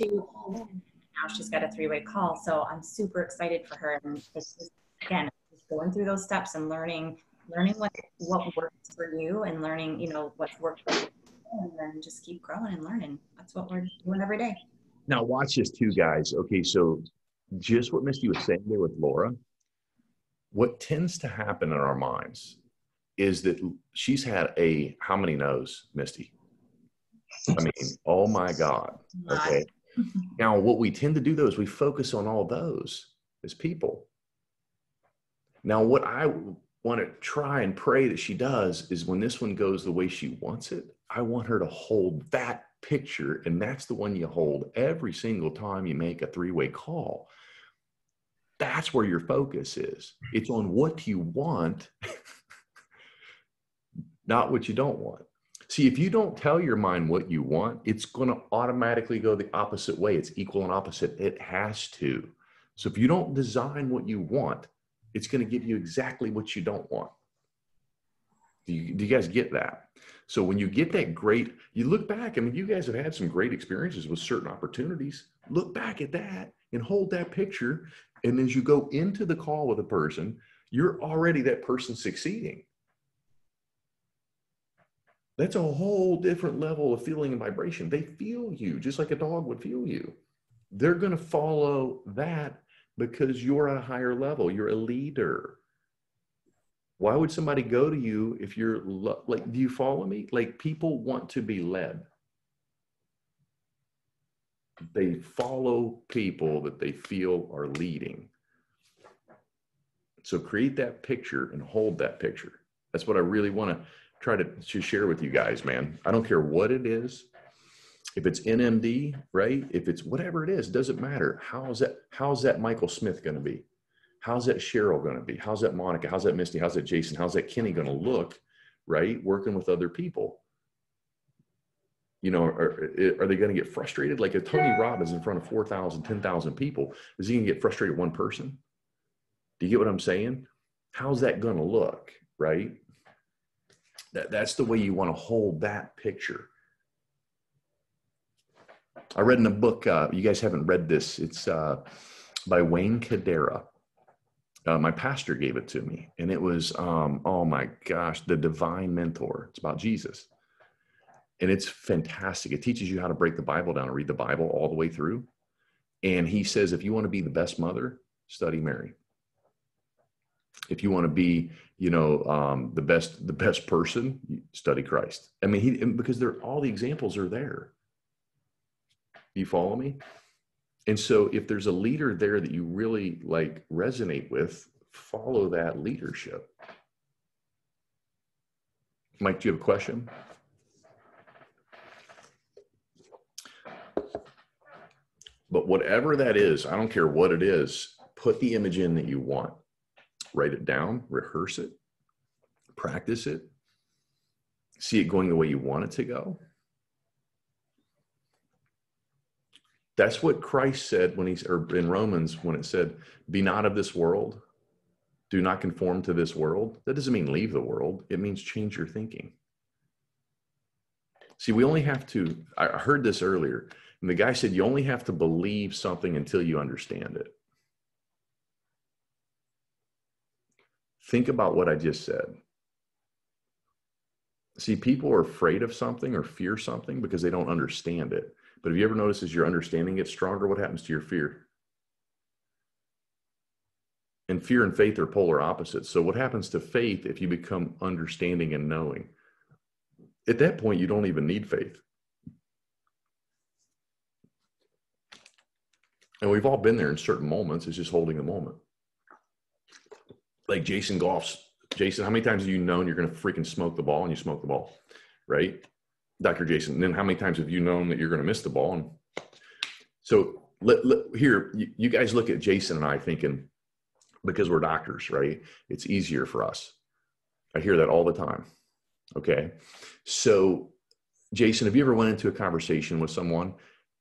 now she's got a three-way call. So I'm super excited for her. And it's just, again, just going through those steps and learning, learning what, what works for you and learning, you know, what's worked for you and then just keep growing and learning. That's what we're doing every day. Now watch this too, guys. Okay. So just what Misty was saying there with Laura, what tends to happen in our minds is that she's had a, how many no's, Misty? I mean, oh my God. Okay. Mm-hmm. Now, what we tend to do though is we focus on all those as people. Now, what I want to try and pray that she does is when this one goes the way she wants it, I want her to hold that picture, and that's the one you hold every single time you make a three way call. That's where your focus is. It's on what you want, not what you don't want. See, if you don't tell your mind what you want, it's going to automatically go the opposite way. It's equal and opposite. It has to. So if you don't design what you want, it's going to give you exactly what you don't want. Do you, do you guys get that? So when you get that great, you look back. I mean, you guys have had some great experiences with certain opportunities. Look back at that and hold that picture. And as you go into the call with a person, you're already that person succeeding that's a whole different level of feeling and vibration. They feel you just like a dog would feel you. They're going to follow that because you're at a higher level. You're a leader. Why would somebody go to you if you're like, do you follow me? Like people want to be led. They follow people that they feel are leading. So create that picture and hold that picture. That's what I really want to try to, to share with you guys, man. I don't care what it is. If it's NMD, right? If it's whatever it is, doesn't matter. How's that? How's that Michael Smith going to be? How's that Cheryl going to be? How's that Monica? How's that Misty? How's that Jason? How's that Kenny going to look? Right? Working with other people. You know, are, are they going to get frustrated? Like if Tony Robbins in front of 4,000, 10,000 people, is he going to get frustrated one person? Do you get what I'm saying? How's that going to look? Right? That, that's the way you want to hold that picture. I read in a book, uh, you guys haven't read this, it's uh, by Wayne Cordeiro. Uh, my pastor gave it to me, and it was, um, oh my gosh, The Divine Mentor. It's about Jesus. And it's fantastic. It teaches you how to break the Bible down and read the Bible all the way through. And he says, if you want to be the best mother, study Mary if you want to be you know um, the best the best person study christ. I mean he because there all the examples are there. You follow me? And so if there's a leader there that you really like resonate with follow that leadership. Mike do you have a question? But whatever that is i don't care what it is put the image in that you want write it down, rehearse it, practice it, see it going the way you want it to go. That's what Christ said when he's, or in Romans, when it said, Be not of this world, do not conform to this world. That doesn't mean leave the world, it means change your thinking. See, we only have to, I heard this earlier, and the guy said, You only have to believe something until you understand it. Think about what I just said. See, people are afraid of something or fear something because they don't understand it. But have you ever noticed as your understanding gets stronger, what happens to your fear? And fear and faith are polar opposites. So, what happens to faith if you become understanding and knowing? At that point, you don't even need faith. And we've all been there in certain moments. It's just holding the moment like Jason Goff's. Jason, how many times have you known you're going to freaking smoke the ball and you smoke the ball, right? Dr. Jason. And then how many times have you known that you're going to miss the ball? And so let, let, here, you, you guys look at Jason and I thinking, because we're doctors, right? It's easier for us. I hear that all the time. Okay. So, Jason, have you ever went into a conversation with someone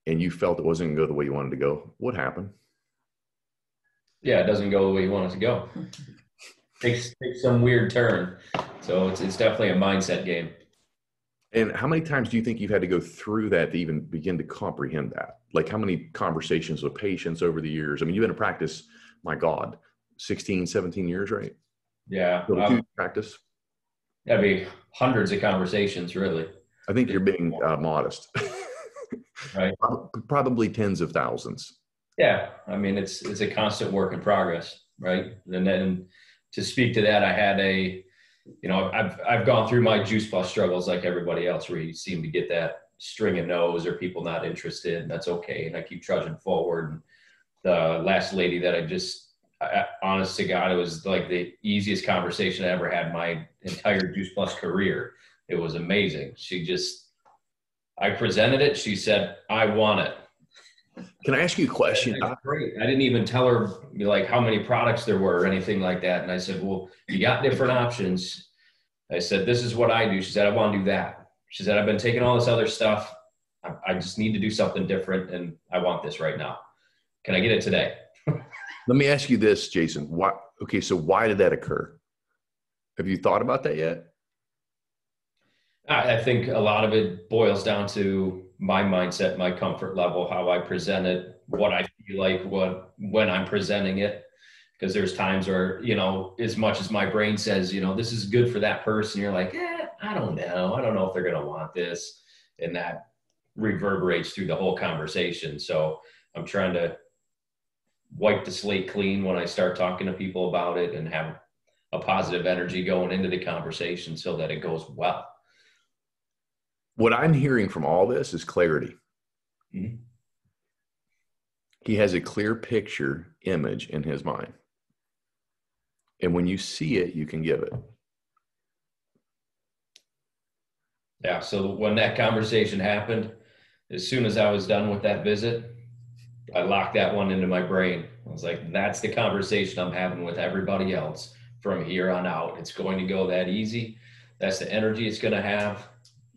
and you felt it wasn't going to go the way you wanted to go? What happened? Yeah, it doesn't go the way you want it to go. Takes takes some weird turn. So it's it's definitely a mindset game. And how many times do you think you've had to go through that to even begin to comprehend that? Like how many conversations with patients over the years? I mean, you've been in practice, my God, 16, 17 years, right? Yeah. So um, practice. that'd be hundreds of conversations, really. I think you're being uh, modest. Right. Probably tens of thousands. Yeah. I mean, it's it's a constant work in progress, right? And then to speak to that, I had a, you know, I've I've gone through my juice plus struggles like everybody else, where you seem to get that string of no's or people not interested, and that's okay. And I keep trudging forward. And the last lady that I just, I, honest to God, it was like the easiest conversation I ever had my entire juice plus career. It was amazing. She just, I presented it. She said, "I want it." Can I ask you a question? Great. I didn't even tell her like how many products there were or anything like that. And I said, well, you got different options. I said, this is what I do. She said, I want to do that. She said, I've been taking all this other stuff. I, I just need to do something different. And I want this right now. Can I get it today? Let me ask you this, Jason. Why? Okay, so why did that occur? Have you thought about that yet? I, I think a lot of it boils down to my mindset, my comfort level, how I present it, what I feel like, what when I'm presenting it. Because there's times where you know, as much as my brain says, you know, this is good for that person, you're like, eh, I don't know, I don't know if they're gonna want this, and that reverberates through the whole conversation. So I'm trying to wipe the slate clean when I start talking to people about it and have a positive energy going into the conversation so that it goes well. What I'm hearing from all this is clarity. Mhm. He has a clear picture image in his mind. And when you see it, you can give it. Yeah. So when that conversation happened, as soon as I was done with that visit, I locked that one into my brain. I was like, that's the conversation I'm having with everybody else from here on out. It's going to go that easy. That's the energy it's going to have.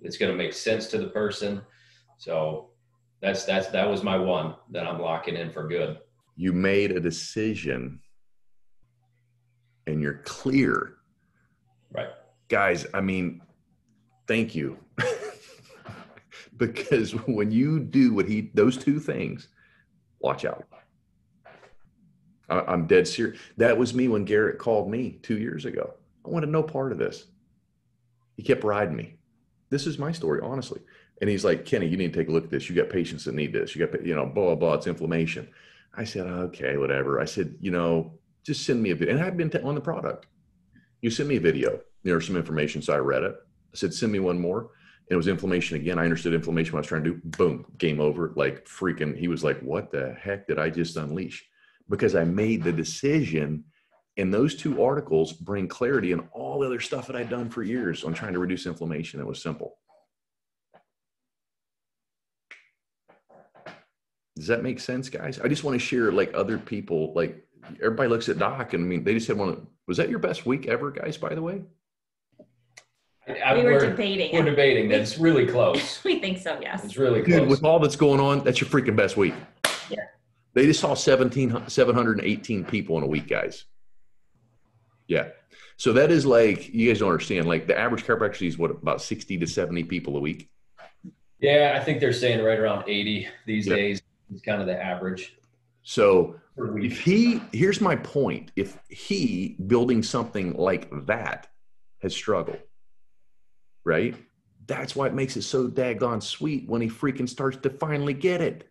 It's going to make sense to the person. So that's that's that was my one that I'm locking in for good. You made a decision and you're clear. Right. Guys, I mean, thank you. because when you do what he, those two things, watch out. I, I'm dead serious. That was me when Garrett called me two years ago. I wanted no part of this. He kept riding me. This is my story, honestly. And he's like, Kenny, you need to take a look at this. You got patients that need this. You got, you know, blah, blah, blah. It's inflammation. I said, okay, whatever. I said, you know, just send me a video. And I've been t- on the product. You send me a video. There's some information. So I read it. I said, send me one more. And it was inflammation again. I understood inflammation. What I was trying to do. Boom, game over. Like freaking, he was like, what the heck did I just unleash? Because I made the decision. And those two articles bring clarity and all the other stuff that I'd done for years on trying to reduce inflammation. It was simple. Does that make sense, guys? I just want to share like other people, like everybody looks at Doc and I mean, they just had one. Was that your best week ever, guys, by the way? I, We were we're, debating. we're debating. That's really close. we think so, yes. It's really Dude, with all that's going on, that's your freaking best week. Yeah. They just saw 17, 718 people in a week, guys. Yeah. So that is like, you guys don't understand, like the average chiropractor sees what, about 60 to 70 people a week? Yeah, I think they're saying right around 80 these Yep. days is kind of the average So if he, here's my point. If he building something like that has struggled, right? That's why it makes it so daggone sweet when he freaking starts to finally get it.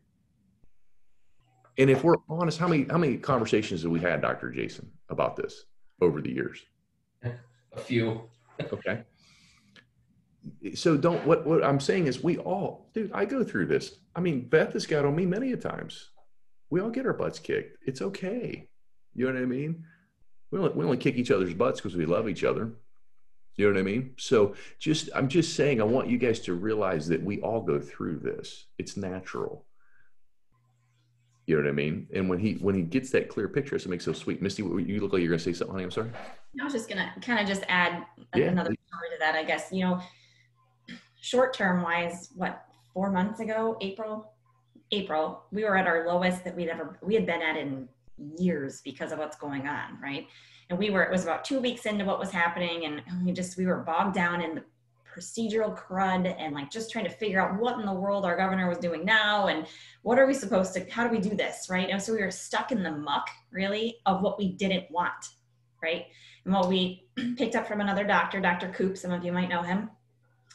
And if we're honest, how many how many conversations have we had, Dr. Jason, about this over the years? A few. Okay. So don't what what I'm saying is we all, dude, I go through this. I mean, Beth has got on me many a times. We all get our butts kicked. It's okay. You know what I mean? We only, we only kick each other's butts because we love each other. You know what I mean? So just I'm just saying I want you guys to realize that we all go through this. It's natural. You know what I mean? And when he when he gets that clear picture, it makes so sweet. Misty, you look like you're gonna say something, honey. I'm sorry. I was just gonna kind of just add Yeah, another story to that. I guess you know, short term wise, what four months ago, April, April, we were at our lowest that we'd ever we had been at in years because of what's going on, right? And we were it was about two weeks into what was happening, and we just we were bogged down in the procedural crud and like just trying to figure out what in the world our governor was doing now and what are we supposed to, how do we do this, right? And so we were stuck in the muck, really, of what we didn't want, right? And what we picked up from another doctor, Dr. Coop, some of you might know him,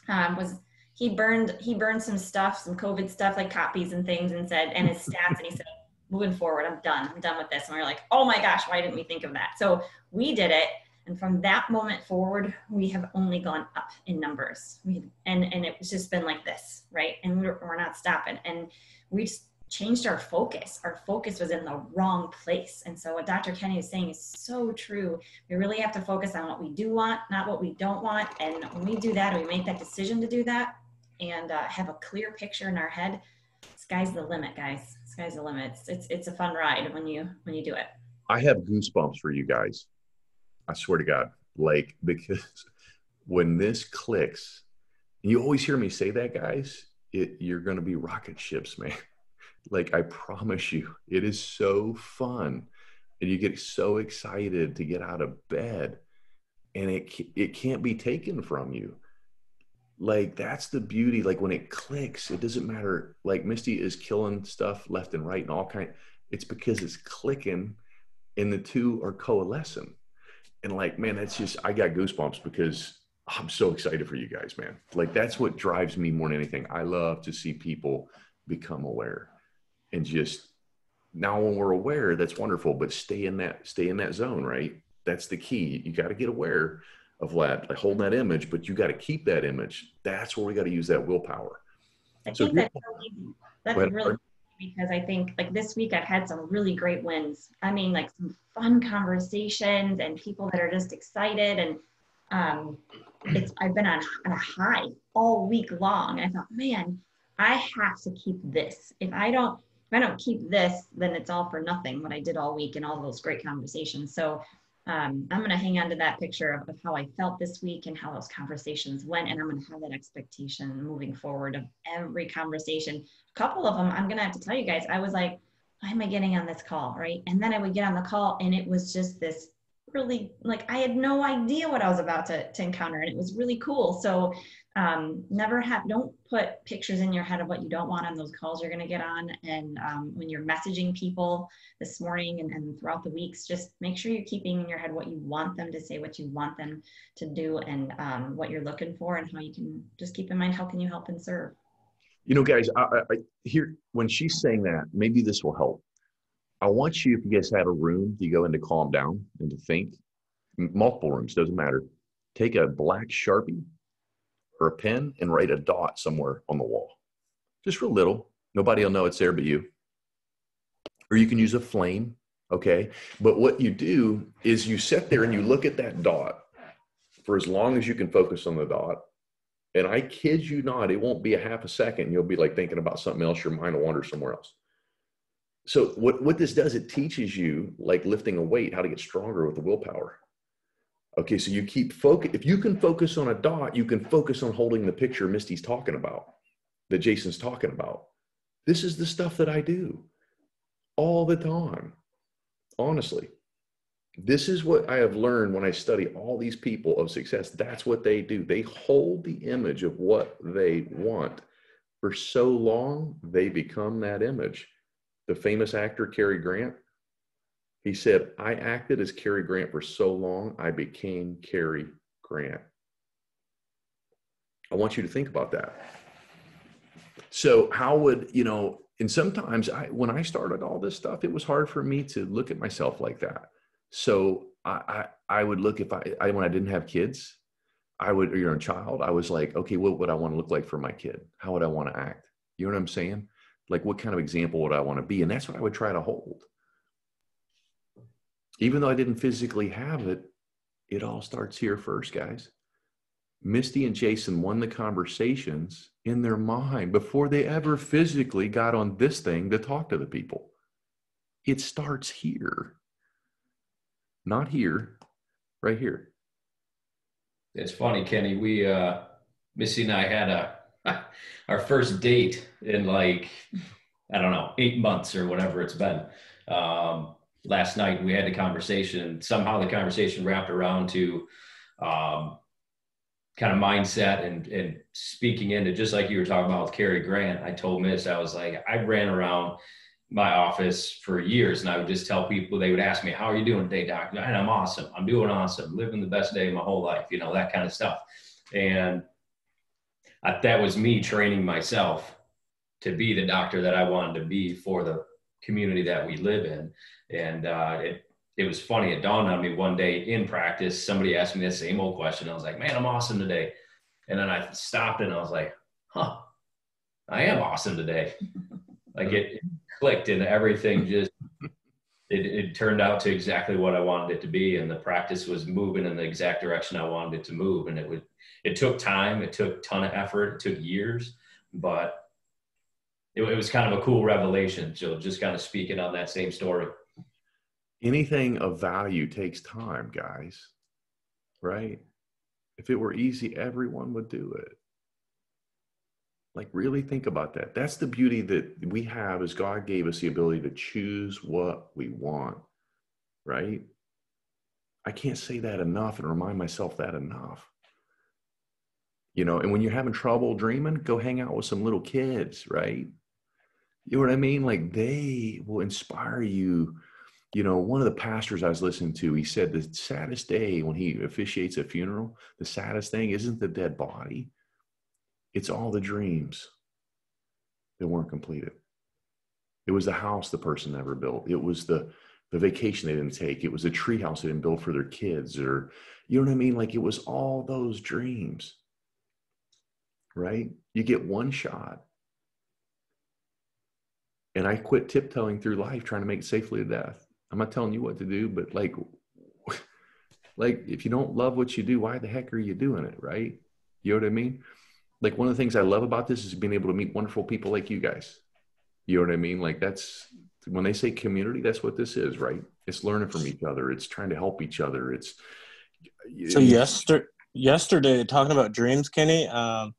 um, was he burned he burned some stuff, some COVID stuff like copies and things, and said and his stats, and he said, moving forward, I'm done. I'm done with this. And we are like, oh my gosh, why didn't we think of that? So we did it. And from that moment forward, we have only gone up in numbers. We, and, and it's just been like this, right? And we're, we're not stopping. And we just changed our focus. Our focus was in the wrong place. And so what Dr. Kenny is saying is so true. We really have to focus on what we do want, not what we don't want. And when we do that, and we make that decision to do that and uh, have a clear picture in our head, sky's the limit, guys. Sky's the limit. It's, it's, it's a fun ride when you, when you do it. I have goosebumps for you guys. I swear to God, like, because when this clicks, you always hear me say that, guys, it, you're going to be rocket ships, man. like, I promise you, it is so fun. And you get so excited to get out of bed and it, it can't be taken from you. Like, that's the beauty. Like, when it clicks, it doesn't matter. Like, Misty is killing stuff left and right and all kind. It's because it's clicking and the two are coalescing and like man that's just i got goosebumps because i'm so excited for you guys man. Like that's what drives me more than anything. I love to see people become aware and just now when we're aware that's wonderful but stay in that stay in that zone right? That's the key. You got to get aware of that like holding that image but you got to keep that image. That's where we got to use that willpower. I so think that's, so that's really because I think like this week I've had some really great wins. I mean, like some fun conversations and people that are just excited and um, it's I've been on, on a high all week long. I thought, man, I have to keep this. If I don't if I don't keep this, then it's all for nothing. What I did all week and all those great conversations. So um, I'm going to hang on to that picture of, of, how I felt this week and how those conversations went. And I'm going to have that expectation moving forward of every conversation. A couple of them, I'm going to have to tell you guys, I was like, why am I getting on this call? Right. And then I would get on the call and it was just this really like I had no idea what I was about to, to encounter. And it was really cool. So um, never have, don't put pictures in your head of what you don't want on those calls you're going to get on. And um, when you're messaging people this morning and, and throughout the weeks, just make sure you're keeping in your head what you want them to say, what you want them to do, and um, what you're looking for, and how you can just keep in mind how can you help and serve. You know, guys, I, I hear when she's saying that, maybe this will help. I want you, if you guys had a room you go in to calm down and to think, multiple rooms, doesn't matter. Take a black Sharpie or a pen and write a dot somewhere on the wall. Just real little. Nobody will know it's there but you. Or you can use a flame, okay? But what you do is you sit there and you look at that dot for as long as you can focus on the dot. And I kid you not, it won't be a half a second. You'll be like thinking about something else. Your mind will wander somewhere else. So what, what this does, it teaches you like lifting a weight, how to get stronger with the willpower. Okay, so you keep focus. If you can focus on a dot, you can focus on holding the picture Misty's talking about, that Jason's talking about. This is the stuff that I do all the time. Honestly, this is what I have learned when I study all these people of success. That's what they do. They hold the image of what they want for so long, they become that image. The famous actor Cary Grant, he said, I acted as Cary Grant for so long, I became Cary Grant. I want you to think about that. So, how would, you know, and sometimes I, when I started all this stuff, it was hard for me to look at myself like that. So, I, I, I would look if I, I, when I didn't have kids, I would, or you're a child, I was like, okay, what would I want to look like for my kid? How would I want to act? You know what I'm saying? Like, what kind of example would I want to be? And that's what I would try to hold even though I didn't physically have it, it all starts here first, guys. Misty and Jason won the conversations in their mind before they ever physically got on this thing to talk to the people. It starts here, not here, right here. It's funny, Kenny. We, uh, Misty and I had a our first date in like I don't know eight months or whatever it's been. Um, last night we had a conversation somehow the conversation wrapped around to um, kind of mindset and and speaking into just like you were talking about with Cary Grant. I told Miss I was like I ran around my office for years and I would just tell people they would ask me how are you doing today doc and I'm awesome I'm doing awesome living the best day of my whole life you know that kind of stuff and I, that was me training myself to be the doctor that I wanted to be for the community that we live in and uh, it it was funny. It dawned on me one day in practice. Somebody asked me the same old question. I was like, "Man, I'm awesome today," and then I stopped and I was like, "Huh, I am awesome today." like it, it clicked and everything just it, it turned out to exactly what I wanted it to be, and the practice was moving in the exact direction I wanted it to move. And it would it took time, it took ton of effort, it took years, but it, it was kind of a cool revelation. So just kind of speaking on that same story anything of value takes time, guys, right? If it were easy, everyone would do it. Like, really think about that. That's the beauty that we have is God gave us the ability to choose what we want, right? I can't say that enough and remind myself that enough. You know, and when you're having trouble dreaming, go hang out with some little kids, right? You know what I mean? Like, they will inspire you you know, one of the pastors I was listening to, he said the saddest day when he officiates a funeral, the saddest thing isn't the dead body, it's all the dreams that weren't completed. It was the house the person never built. It was the the vacation they didn't take. It was a treehouse they didn't build for their kids, or you know what I mean? Like it was all those dreams. Right? You get one shot. And I quit tiptoeing through life trying to make it safely to death. I'm not telling you what to do, but like, like if you don't love what you do, why the heck are you doing it? Right? You know what I mean? Like one of the things I love about this is being able to meet wonderful people like you guys. You know what I mean? Like that's when they say community, that's what this is, right? It's learning from each other. It's trying to help each other. It's so yesterday, yesterday talking about dreams, Kenny. Um,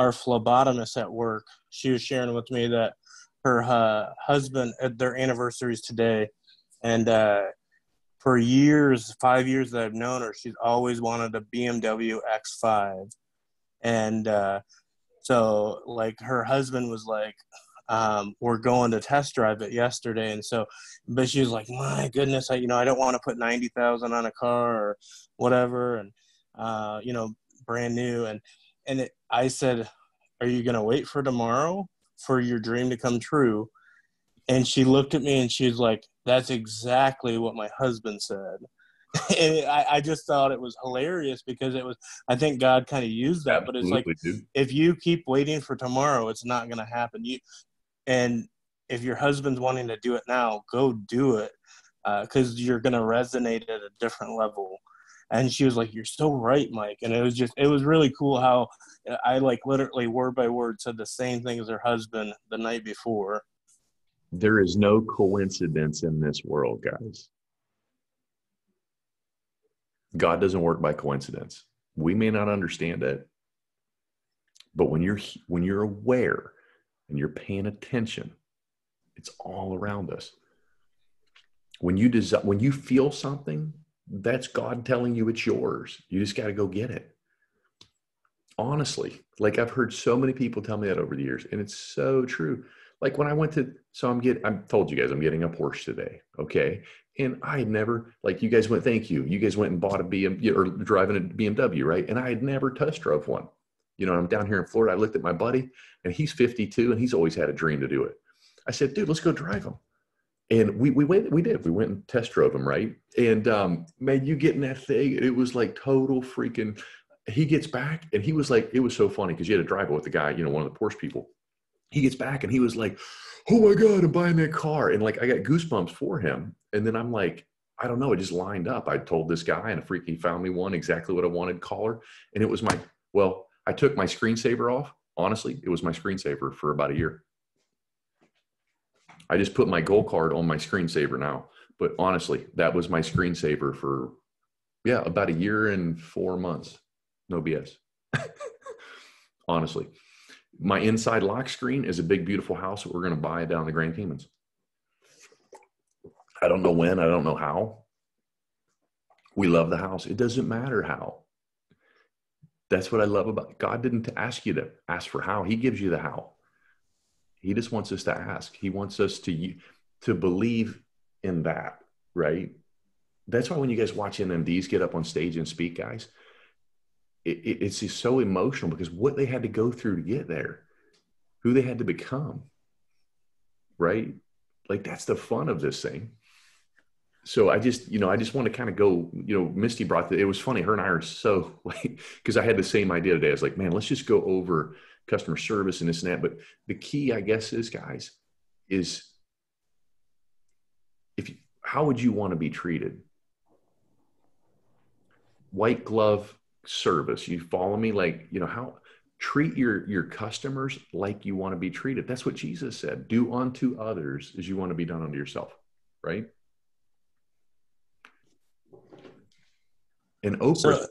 our phlebotomist at work, she was sharing with me that her uh, husband, at their anniversaries today, and uh, for years, five years that I've known her, she's always wanted a BMW X5. And uh, so, like, her husband was like, um, we're going to test drive it yesterday. And so, but she was like, my goodness, I, you know, I don't want to put 90,000 on a car or whatever. And, uh, you know, brand new. And, and it, I said, are you going to wait for tomorrow for your dream to come true? And she looked at me and she's like, that's exactly what my husband said. and I, I, just thought it was hilarious because it was i think god kind of used that Absolutely, but it's like dude. if you keep waiting for tomorrow it's not going to happen you and if your husband's wanting to do it now go do it because uh, you're going to resonate at a different level and she was like you're so right mike and it was just it was really cool how i like literally word by word said the same thing as her husband the night before there is no coincidence in this world, guys. God doesn't work by coincidence. We may not understand it, but when you're when you're aware and you're paying attention, it's all around us. When you desire, when you feel something, that's God telling you it's yours. You just got to go get it. Honestly, like I've heard so many people tell me that over the years, and it's so true like when I went to, so I'm getting, I told you guys I'm getting a Porsche today. Okay. And I had never, like you guys went, thank you. You guys went and bought a BMW or driving a BMW, right? And I had never test drove one. You know, I'm down here in Florida. I looked at my buddy and he's 52 and he's always had a dream to do it. I said, dude, let's go drive them. And we, we went, we did, we went and test drove them. Right. And, um, man, you get in that thing, it was like total freaking, he gets back and he was like, it was so funny because you had to drive it with the guy, you know, one of the Porsche people he gets back and he was like, "Oh my god, I'm buying that car!" And like I got goosebumps for him. And then I'm like, I don't know, it just lined up. I told this guy, and a freak he found me one exactly what I wanted collar, and it was my well. I took my screensaver off. Honestly, it was my screensaver for about a year. I just put my gold card on my screensaver now. But honestly, that was my screensaver for yeah about a year and four months. No BS. honestly my inside lock screen is a big, beautiful house that we're going to buy down the Grand Caymans. I don't know when, I don't know how. We love the house. It doesn't matter how. That's what I love about God didn't ask you to ask for how. He gives you the how. He just wants us to ask. He wants us to to believe in that, right? That's why when you guys watch NMDs get up on stage and speak, guys, it, it, it's just so emotional because what they had to go through to get there, who they had to become, right? Like that's the fun of this thing. So I just, you know, I just want to kind of go, you know, Misty brought the, it was funny. Her and I are so like, because I had the same idea today. I was like, man, let's just go over customer service and this and that. But the key, I guess, is guys, is if you, how would you want to be treated? White glove service. You follow me? Like, you know, how treat your your customers like you want to be treated. That's what Jesus said. Do unto others as you want to be done unto yourself, right? And Oprah. So,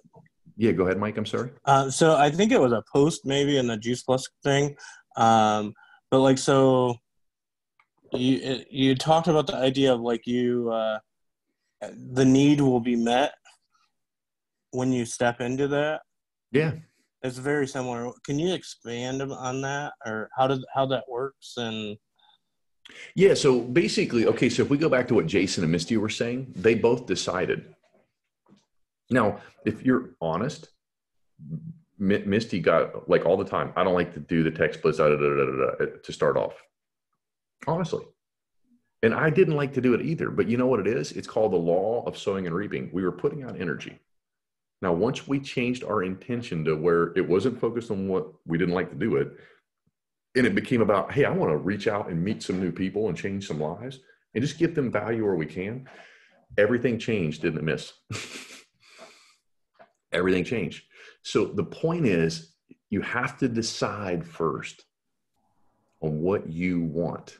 yeah, go ahead, Mike. I'm sorry. Uh, so I think it was a post maybe in the Juice Plus thing, um, but like so, you you talked about the idea of like you uh, the need will be met when you step into that. Yeah, it's very similar. Can you expand on that, or how did how that works and? Yeah, so basically, okay, so if we go back to what Jason and Misty were saying, they both decided. Now, if you're honest, Misty got like all the time. I don't like to do the text splits da, da, da, to start off. Honestly, and I didn't like to do it either. But you know what it is? It's called the law of sowing and reaping. We were putting out energy. Now, once we changed our intention to where it wasn't focused on what we didn't like to do it, and it became about, hey, I want to reach out and meet some new people and change some lives and just give them value where we can, everything changed, didn't it, miss? everything changed. So the point is, you have to decide first on what you want.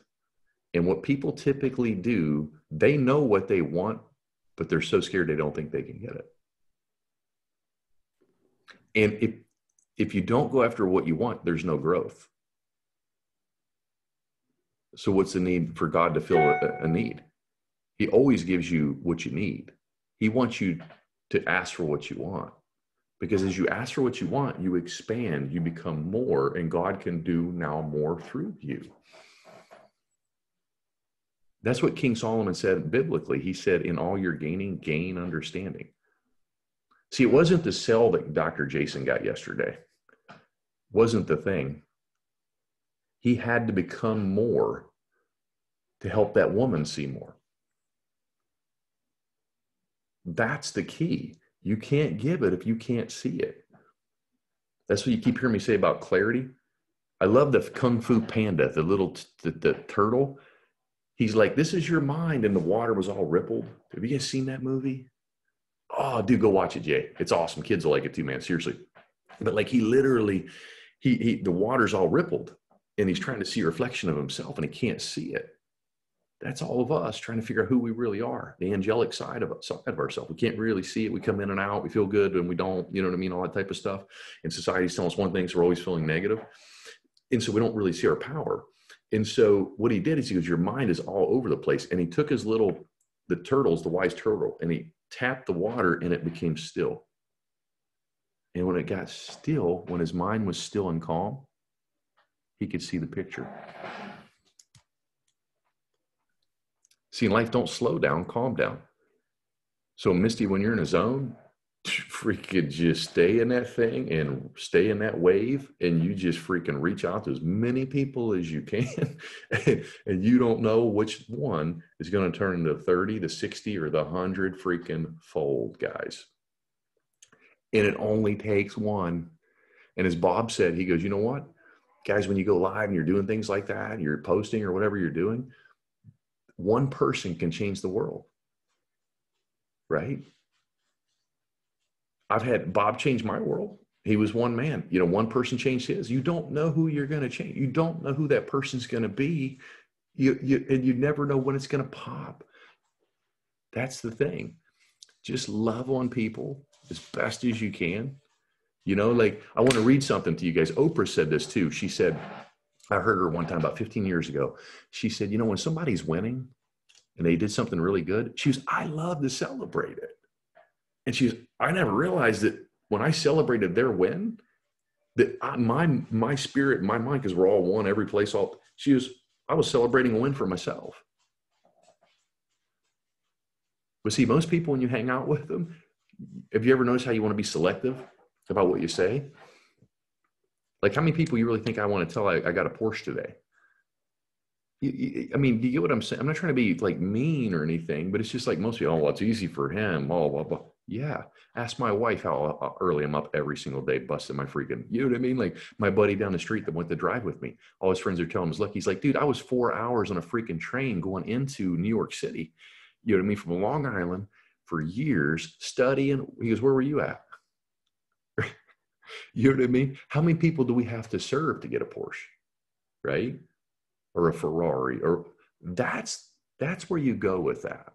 And what people typically do, they know what they want, but they're so scared they don't think they can get it. And if if you don't go after what you want, there's no growth. So what's the need for God to fill a, a need? He always gives you what you need. He wants you to ask for what you want. Because as you ask for what you want, you expand, you become more, and God can do now more through you. That's what King Solomon said biblically. He said, In all your gaining, gain understanding. See, it wasn't the cell that Dr. Jason got yesterday, wasn't the thing. He had to become more to help that woman see more. That's the key. You can't give it if you can't see it. That's what you keep hearing me say about clarity. I love the Kung Fu Panda, the little the, the turtle. He's like, "This is your mind," and the water was all rippled. Have you guys seen that movie? oh, dude, go watch it, Jay. It's awesome. Kids will like it too, man. Seriously. But like he literally, he, he the water's all rippled and he's trying to see a reflection of himself and he can't see it. That's all of us trying to figure out who we really are, the angelic side of, side of ourselves. We can't really see it. We come in and out. We feel good and we don't, you know what I mean? All that type of stuff. And society's telling us one thing, so we're always feeling negative. And so we don't really see our power. And so what he did is he goes, Your mind is all over the place. And he took his little, the turtles, the wise turtle, and he tapped the water and it became still. And when it got still, when his mind was still and calm, he could see the picture. See, life, don't slow down, calm down. So, Misty, when you're in a zone, freaking just stay in that thing and stay in that wave and you just freaking reach out to as many people as you can and, you don't know which one is going to turn into 30 to 60 or the 100 freaking fold guys. And it only takes one. And as bob said he goes you know what? Guys when you go live and you're doing things like that you're posting or whatever you're doing one person can change the world right I've had Bob change my world. He was one man. You know, one person changed his. You don't know who you're going to change. You don't know who that person's going to be. You, you and you never know when it's going to pop. That's the thing. Just love on people as best as you can. You know, like I want to read something to you guys. Oprah said this too. She said, I heard her one time about 15 years ago. She said, you know, when somebody's winning and they did something really good, she was, I love to celebrate it. And she's, I never realized that when I celebrated their win, that I, my my spirit, my mind, because we're all one, every place. All she was, I was celebrating a win for myself. But see, most people, when you hang out with them, have you ever noticed how you want to be selective about what you say? Like, how many people you really think I want to tell I, I got a Porsche today? I mean, do you get what I'm saying? I'm not trying to be like mean or anything, but it's just like most people, oh, well, it's easy for him. Oh, blah, blah. Yeah. Ask my wife how uh, early I'm up every single day, busting my freaking, you know what I mean? Like my buddy down the street that went to drive with me, all his friends are telling him, look, he's like, dude, I was four hours on a freaking train going into New York City, you know what I mean? From Long Island for years studying. He goes, where were you at? you know what I mean? How many people do we have to serve to get a Porsche? Right or a Ferrari or that's that's where you go with that,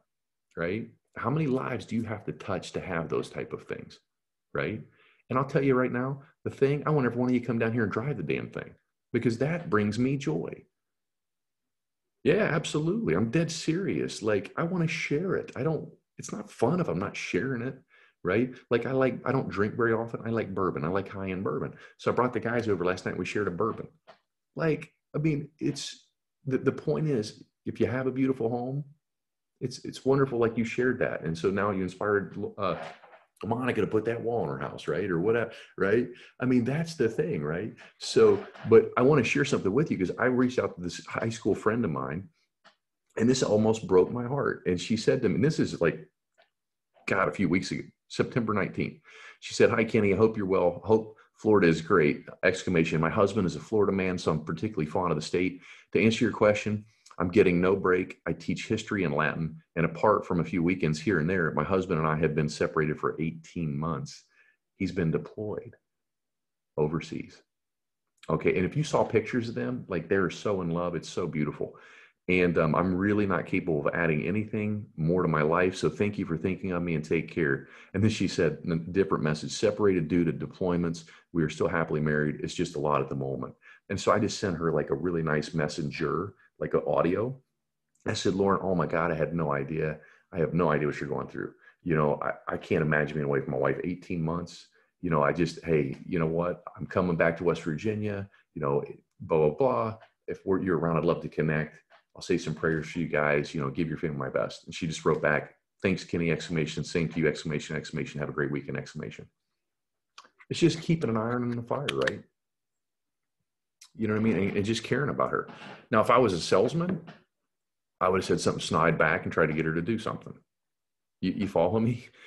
right? How many lives do you have to touch to have those type of things, right? And I'll tell you right now, the thing I want every one of you come down here and drive the damn thing because that brings me joy. Yeah, absolutely. I'm dead serious. Like I want to share it. I don't. It's not fun if I'm not sharing it right? Like I like, I don't drink very often. I like bourbon. I like high end bourbon. So I brought the guys over last night. We shared a bourbon. Like, I mean, it's the, the point is if you have a beautiful home it's it's wonderful like you shared that and so now you inspired uh, monica to put that wall in her house right or whatever right i mean that's the thing right so but i want to share something with you because i reached out to this high school friend of mine and this almost broke my heart and she said to me and this is like god a few weeks ago september 19th she said hi kenny i hope you're well hope Florida is great! Exclamation. My husband is a Florida man, so I'm particularly fond of the state. To answer your question, I'm getting no break. I teach history and Latin, and apart from a few weekends here and there, my husband and I have been separated for 18 months. He's been deployed overseas. Okay, and if you saw pictures of them, like they're so in love, it's so beautiful and um, I'm really not capable of adding anything more to my life. So thank you for thinking of me and take care. And then she said, different message, separated due to deployments. We are still happily married. It's just a lot at the moment. And so I just sent her like a really nice messenger, like an audio. I said, Lauren, oh my God, I had no idea. I have no idea what you're going through. You know, I, I can't imagine being away from my wife 18 months. You know, I just, hey, you know what? I'm coming back to West Virginia, you know, blah, blah, blah. If you're around, I'd love to connect I'll say some prayers for you guys, you know, give your family my best. And she just wrote back, thanks, Kenny, exclamation, same to you, exclamation, exclamation, have a great weekend, exclamation. It's just keeping an iron in the fire, right? You know what I mean? And, and just caring about her. Now, if I was a salesman, I would have said something snide back and tried to get her to do something. You, you follow me?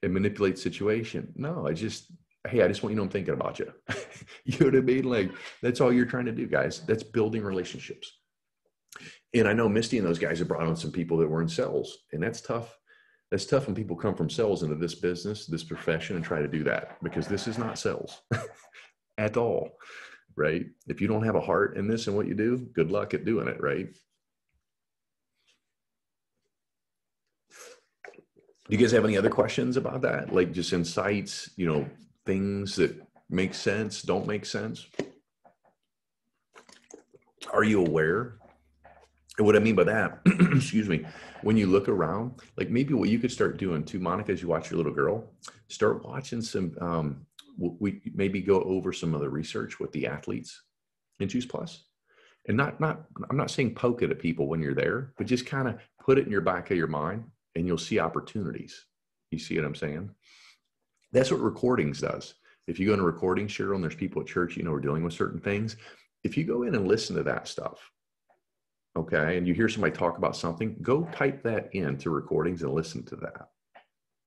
And manipulate situation. No, I just, hey, I just want you to know I'm thinking about you. you know what I mean? Like that's all you're trying to do, guys. That's building relationships and I know Misty and those guys have brought on some people that were in sales, and that's tough. That's tough when people come from sales into this business, this profession, and try to do that because this is not sales at all, right? If you don't have a heart in this and what you do, good luck at doing it, right? Do you guys have any other questions about that? Like just insights, you know, things that make sense, don't make sense? Are you aware and what I mean by that, excuse me, when you look around, like maybe what you could start doing too, Monica, as you watch your little girl, start watching some, um, we maybe go over some of the research with the athletes in Juice Plus. And not, not, I'm not saying poke it at people when you're there, but just kind of put it in your back of your mind and you'll see opportunities. You see what I'm saying? That's what recordings does. If you go into recording, Cheryl, and there's people at church, you know, are dealing with certain things. If you go in and listen to that stuff, okay, and you hear somebody talk about something, go type that into recordings and listen to that.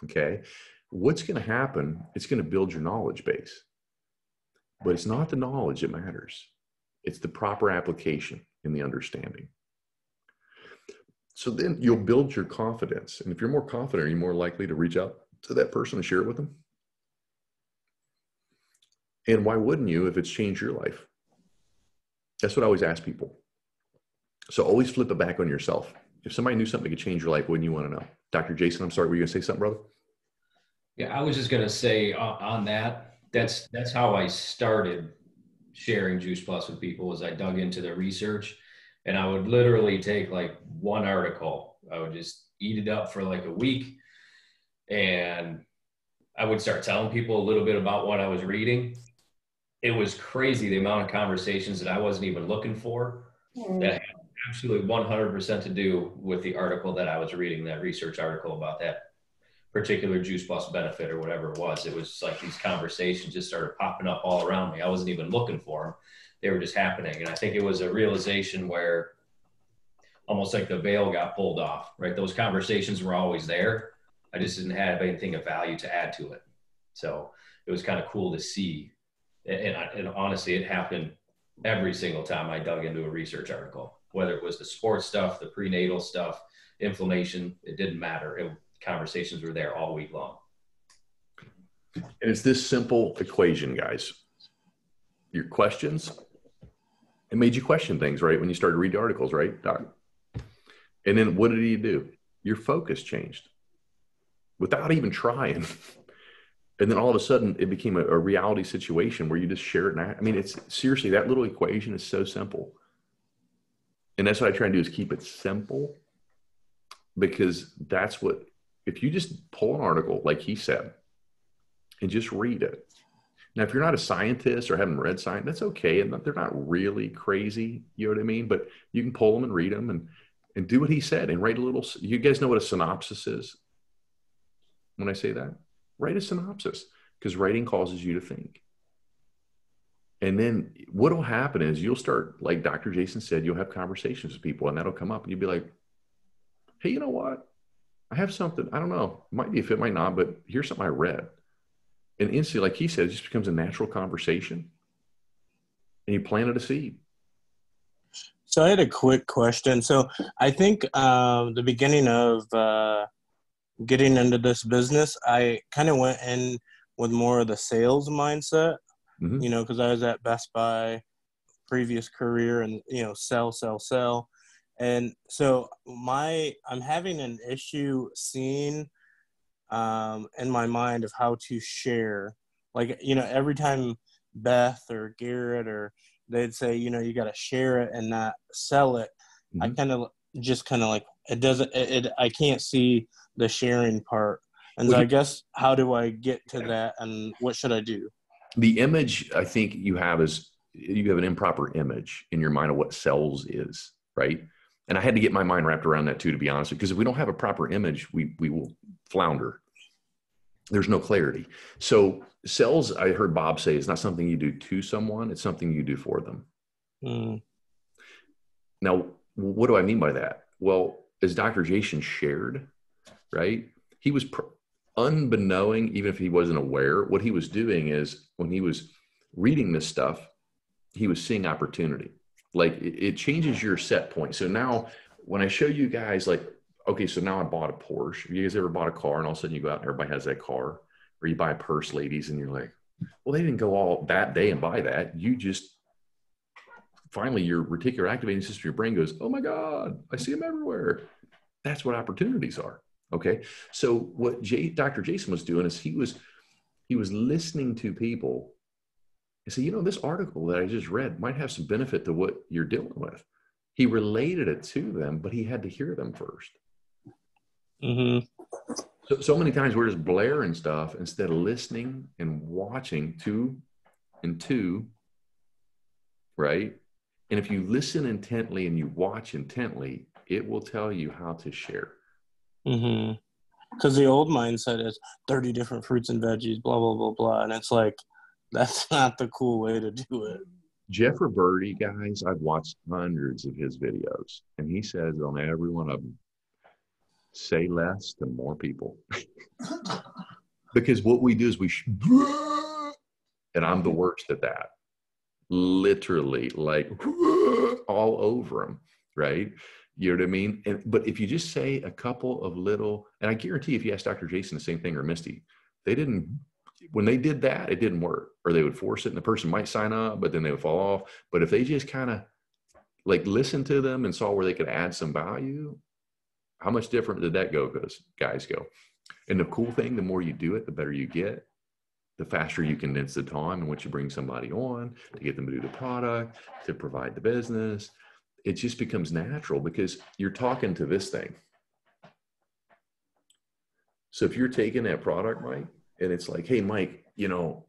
Okay. What's going to happen? It's going to build your knowledge base. But it's not the knowledge that matters, it's the proper application and the understanding. So then you'll build your confidence. And if you're more confident, you're more likely to reach out to that person and share it with them. And why wouldn't you if it's changed your life? That's what I always ask people. So always flip it back on yourself. If somebody knew something could change your life, wouldn't you want to know? Dr. Jason, I'm sorry, were you going to say something, brother? Yeah, I was just going to say uh, on that, that's that's how I started sharing Juice Plus with people as I dug into the research and I would literally take like one article. I would just eat it up for like a week and I would start telling people a little bit about what I was reading. It was crazy the amount of conversations that I wasn't even looking for that had absolutely 100% to do with the article that I was reading, that research article about that particular juice plus benefit or whatever it was. It was like these conversations just started popping up all around me. I wasn't even looking for them. They were just happening. And I think it was a realization where almost like the veil got pulled off, right? Those conversations were always there. I just didn't have anything of value to add to it. So it was kind of cool to see. And, and honestly, it happened every single time I dug into a research article, whether it was the sports stuff, the prenatal stuff, inflammation, it didn't matter. It, conversations were there all week long. And it's this simple equation, guys. Your questions, it made you question things, right? When you started to read the articles, right, Doc? And then what did he do? Your focus changed without even trying. And then all of a sudden it became a, a reality situation where you just share it. I, I mean, it's seriously, that little equation is so simple. And that's what I try and do is keep it simple because that's what, if you just pull an article, like he said, and just read it. Now, if you're not a scientist or haven't read science, that's okay. And they're not really crazy. You know what I mean? But you can pull them and read them and, and do what he said and write a little. You guys know what a synopsis is when I say that? Write a synopsis because writing causes you to think. And then what will happen is you'll start, like Dr. Jason said, you'll have conversations with people and that'll come up and you'll be like, hey, you know what? I have something, I don't know, might be a fit, might not, but here's something I read. And instantly, like he said, it just becomes a natural conversation and you planted a seed. So I had a quick question. So I think um, the beginning of uh, getting into this business, I kind of went in with more of the sales mindset, mm-hmm. you know, because I was at Best Buy previous career and, you know, sell, sell, sell. And so my, I'm having an issue seeing um, in my mind of how to share. Like, you know, every time Beth or Garrett or they'd say, you know, you got to share it and not sell it. Mm-hmm. I kind of just kind of like it doesn't. It, it, I can't see the sharing part, and so I guess how do I get to that, and what should I do? The image I think you have is you have an improper image in your mind of what cells is, right? And I had to get my mind wrapped around that too, to be honest, because if we don't have a proper image, we we will flounder. There's no clarity. So cells, I heard Bob say, is not something you do to someone; it's something you do for them. Mm. Now, what do I mean by that? Well, as Dr. Jason shared, right? He was pr- unbeknowing, even if he wasn't aware, what he was doing is when he was reading this stuff, he was seeing opportunity. Like it, it changes your set point. So now when I show you guys, like, okay, so now I bought a Porsche. Have you guys ever bought a car and all of a sudden you go out and everybody has that car? Or you buy a purse, ladies, and you're like, well, they didn't go all that day and buy that. You just finally your reticular activating system, your brain goes, oh my God, I see them everywhere. That's what opportunities are. Okay. So what J, Dr. Jason was doing is he was he was listening to people and say, you know, this article that I just read might have some benefit to what you're dealing with. He related it to them, but he had to hear them 1st mm-hmm. So, so many times we're just blaring stuff instead of listening and watching two and two, right? And if you listen intently and you watch intently, it will tell you how to share. Mm-hmm. Because the old mindset is 30 different fruits and veggies, blah, blah, blah, blah. And it's like, that's not the cool way to do it. Jeff Roberti, guys, I've watched hundreds of his videos, and he says on every one of them, say less to more people. because what we do is we, sh- and I'm the worst at that. Literally, like all over them, right? You know what I mean? And, but if you just say a couple of little, and I guarantee if you ask Dr. Jason the same thing or Misty, they didn't, when they did that, it didn't work. Or they would force it and the person might sign up, but then they would fall off. But if they just kind of like listened to them and saw where they could add some value, how much different did that go? Because guys go. And the cool thing, the more you do it, the better you get. The faster you condense the time in which you bring somebody on to get them to do the product, to provide the business, it just becomes natural because you're talking to this thing. So if you're taking that product, Mike, and it's like, hey, Mike, you know,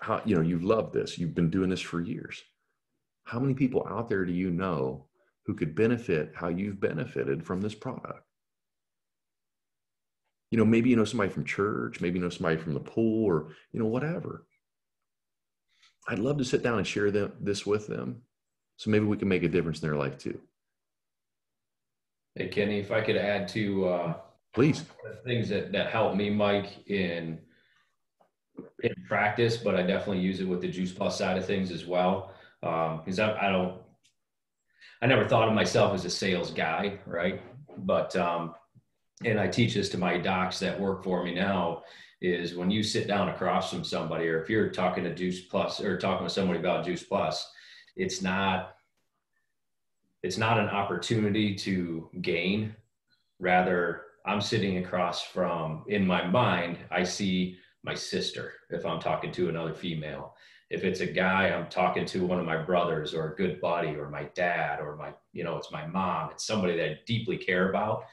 how you know you've loved this, you've been doing this for years. How many people out there do you know who could benefit how you've benefited from this product? You know, maybe you know somebody from church, maybe you know somebody from the pool, or you know, whatever. I'd love to sit down and share them, this with them, so maybe we can make a difference in their life too. Hey Kenny, if I could add to uh, please things that that help me, Mike, in in practice, but I definitely use it with the Juice Plus side of things as well. Because um, I, I don't, I never thought of myself as a sales guy, right? But um, and I teach this to my docs that work for me now is when you sit down across from somebody, or if you're talking to Juice Plus or talking with somebody about Juice Plus, it's not it's not an opportunity to gain. Rather, I'm sitting across from in my mind, I see my sister if I'm talking to another female. If it's a guy, I'm talking to one of my brothers or a good buddy or my dad or my, you know, it's my mom. It's somebody that I deeply care about.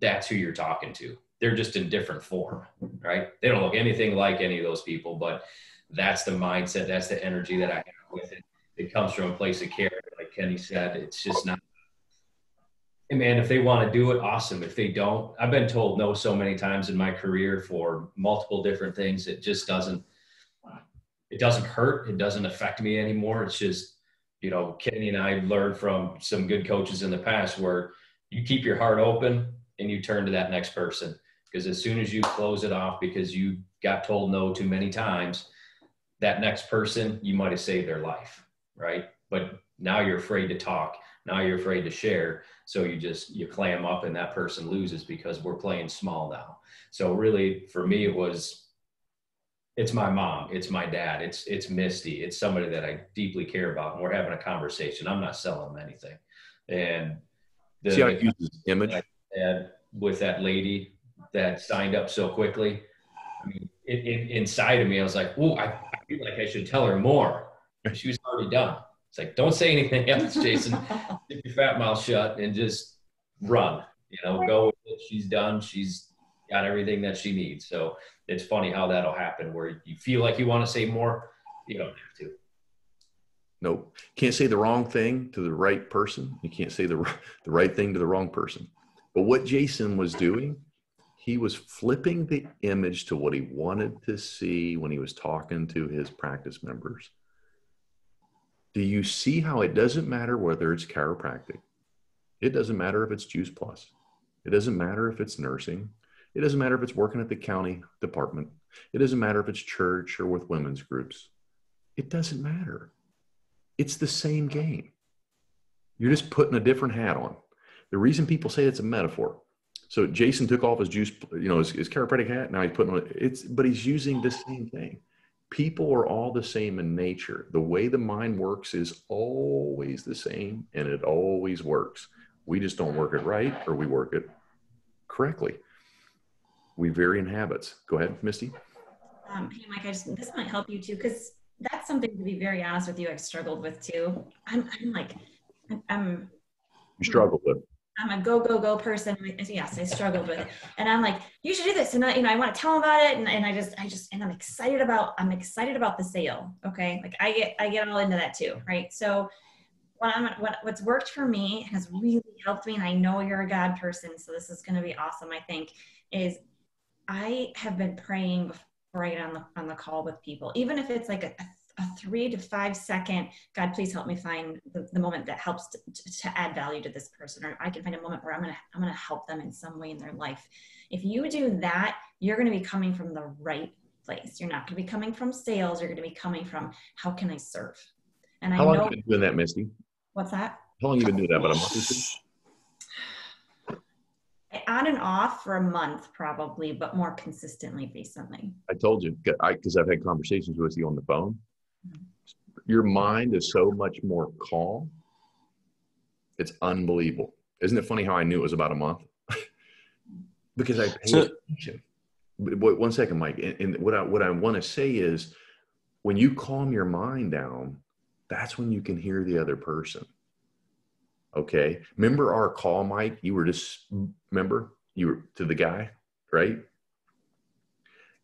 That's who you're talking to. They're just in different form, right? They don't look anything like any of those people, but that's the mindset, that's the energy that I have with it. It comes from a place of care. Like Kenny said, it's just not Hey man, if they want to do it, awesome. If they don't, I've been told no so many times in my career for multiple different things. It just doesn't, it doesn't hurt. It doesn't affect me anymore. It's just, you know, Kenny and I learned from some good coaches in the past where you keep your heart open and you turn to that next person. Because as soon as you close it off because you got told no too many times, that next person, you might have saved their life, right? But now you're afraid to talk. Now you're afraid to share so you just you clam up and that person loses because we're playing small now. So really for me it was it's my mom, it's my dad, it's it's Misty, it's somebody that I deeply care about and we're having a conversation. I'm not selling them anything. And the See how it uses image and with that lady that signed up so quickly. I mean, it, it, inside of me, I was like, "Oh, I, I feel like I should tell her more." She was already done. It's like, don't say anything else, Jason. Keep your fat mouth shut and just run. You know, go with it. She's done. She's got everything that she needs. So it's funny how that'll happen where you feel like you want to say more, you don't have to. Nope. Can't say the wrong thing to the right person. You can't say the, the right thing to the wrong person. But what Jason was doing, he was flipping the image to what he wanted to see when he was talking to his practice members do you see how it doesn't matter whether it's chiropractic? It doesn't matter if it's Juice Plus. It doesn't matter if it's nursing. It doesn't matter if it's working at the county department. It doesn't matter if it's church or with women's groups. It doesn't matter. It's the same game. You're just putting a different hat on. The reason people say it's a metaphor. So Jason took off his juice, you know, his, his chiropractic hat. Now he's putting on it's, but he's using the same thing people are all the same in nature. The way the mind works is always the same and it always works. We just don't work it right or we work it correctly. We vary in habits. Go ahead, Misty. Um, hey, Mike, I just, this might help you too, because that's something to be very honest with you, I've struggled with too. I'm, I'm like, I'm. You struggled with. I'm a go, go, go person. Yes, I struggled with it. And I'm like, you should do this. And I, you know, I want to tell them about it. And, and I just, I just, and I'm excited about, I'm excited about the sale. Okay. Like I get, I get all into that too. Right. So what I'm, what, what's worked for me has really helped me. And I know you're a God person. So this is going to be awesome. I think is I have been praying get on the, on the call with people, even if it's like a, a a three to five second, God, please help me find the, the moment that helps to, to, add value to this person, or I can find a moment where I'm gonna I'm gonna help them in some way in their life. If you do that, you're gonna be coming from the right place. You're not gonna be coming from sales. You're gonna be coming from how can I serve? And how I long know, have you been doing that, Misty? What's that? How long have you been doing that? About a month or two? on and off for a month probably but more consistently recently i told you because i've had conversations with you on the phone your mind is so much more calm. It's unbelievable. Isn't it funny how I knew it was about a month? because I paid so, attention. One second, Mike. And, and what I what I want to say is, when you calm your mind down, that's when you can hear the other person. Okay. Remember our call, Mike? You were just remember you were to the guy, right?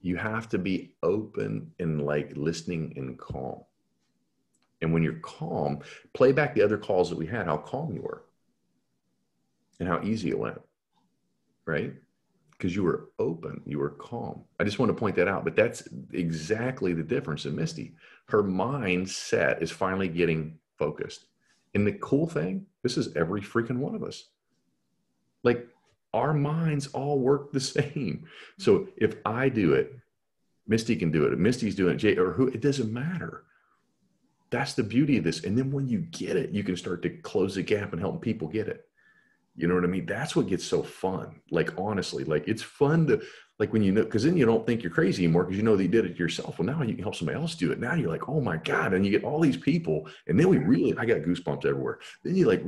You have to be open and like listening and calm. And when you're calm, play back the other calls that we had, how calm you were and how easy it went. Right? Because you were open, you were calm. I just want to point that out. But that's exactly the difference in Misty. Her mindset is finally getting focused. And the cool thing, this is every freaking one of us. Like our minds all work the same. So if I do it, Misty can do it. If Misty's doing it, Jay or who, it doesn't matter. That's the beauty of this. And then when you get it, you can start to close the gap and help people get it. You know what I mean? That's what gets so fun. Like honestly, like it's fun to like when you know because then you don't think you're crazy anymore because you know that you did it yourself. Well, now you can help somebody else do it. Now you're like, oh my god, and you get all these people, and then we really, I got goosebumps everywhere. Then you like,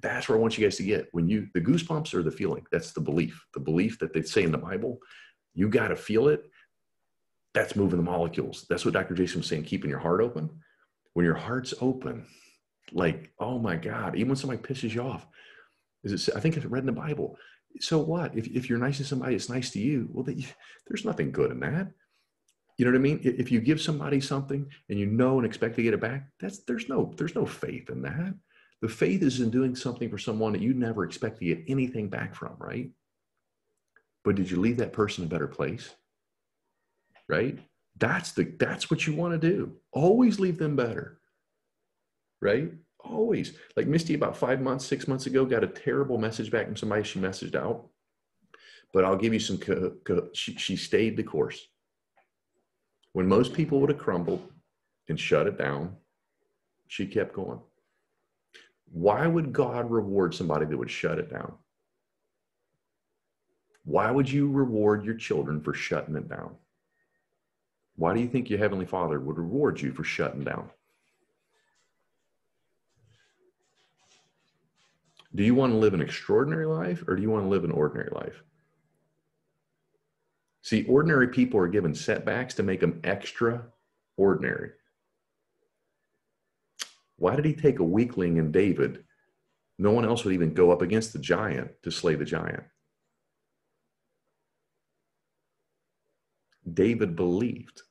that's where I want you guys to get when you the goosebumps are the feeling. That's the belief. The belief that they say in the Bible. You got to feel it. That's moving the molecules. That's what Dr. Jason was saying. Keeping your heart open. When your heart's open, like oh my god, even when somebody pisses you off, is it? I think I read in the Bible. So what? If if you're nice to somebody, it's nice to you. Well, there's nothing good in that. You know what I mean? If you give somebody something and you know and expect to get it back, that's there's no there's no faith in that. The faith is in doing something for someone that you never expect to get anything back from, right? But did you leave that person a better place? Right? That's the that's what you want to do. Always leave them better. Right? Always. Like Misty about 5 months, 6 months ago got a terrible message back from somebody she messaged out. But I'll give you some co- co- she, she stayed the course. When most people would have crumbled and shut it down, she kept going. Why would God reward somebody that would shut it down? Why would you reward your children for shutting it down? Why do you think your Heavenly Father would reward you for shutting down? Do you want to live an extraordinary life or do you want to live an ordinary life? See, ordinary people are given setbacks to make them extraordinary. Why did he take a weakling in David? No one else would even go up against the giant to slay the giant. David believed.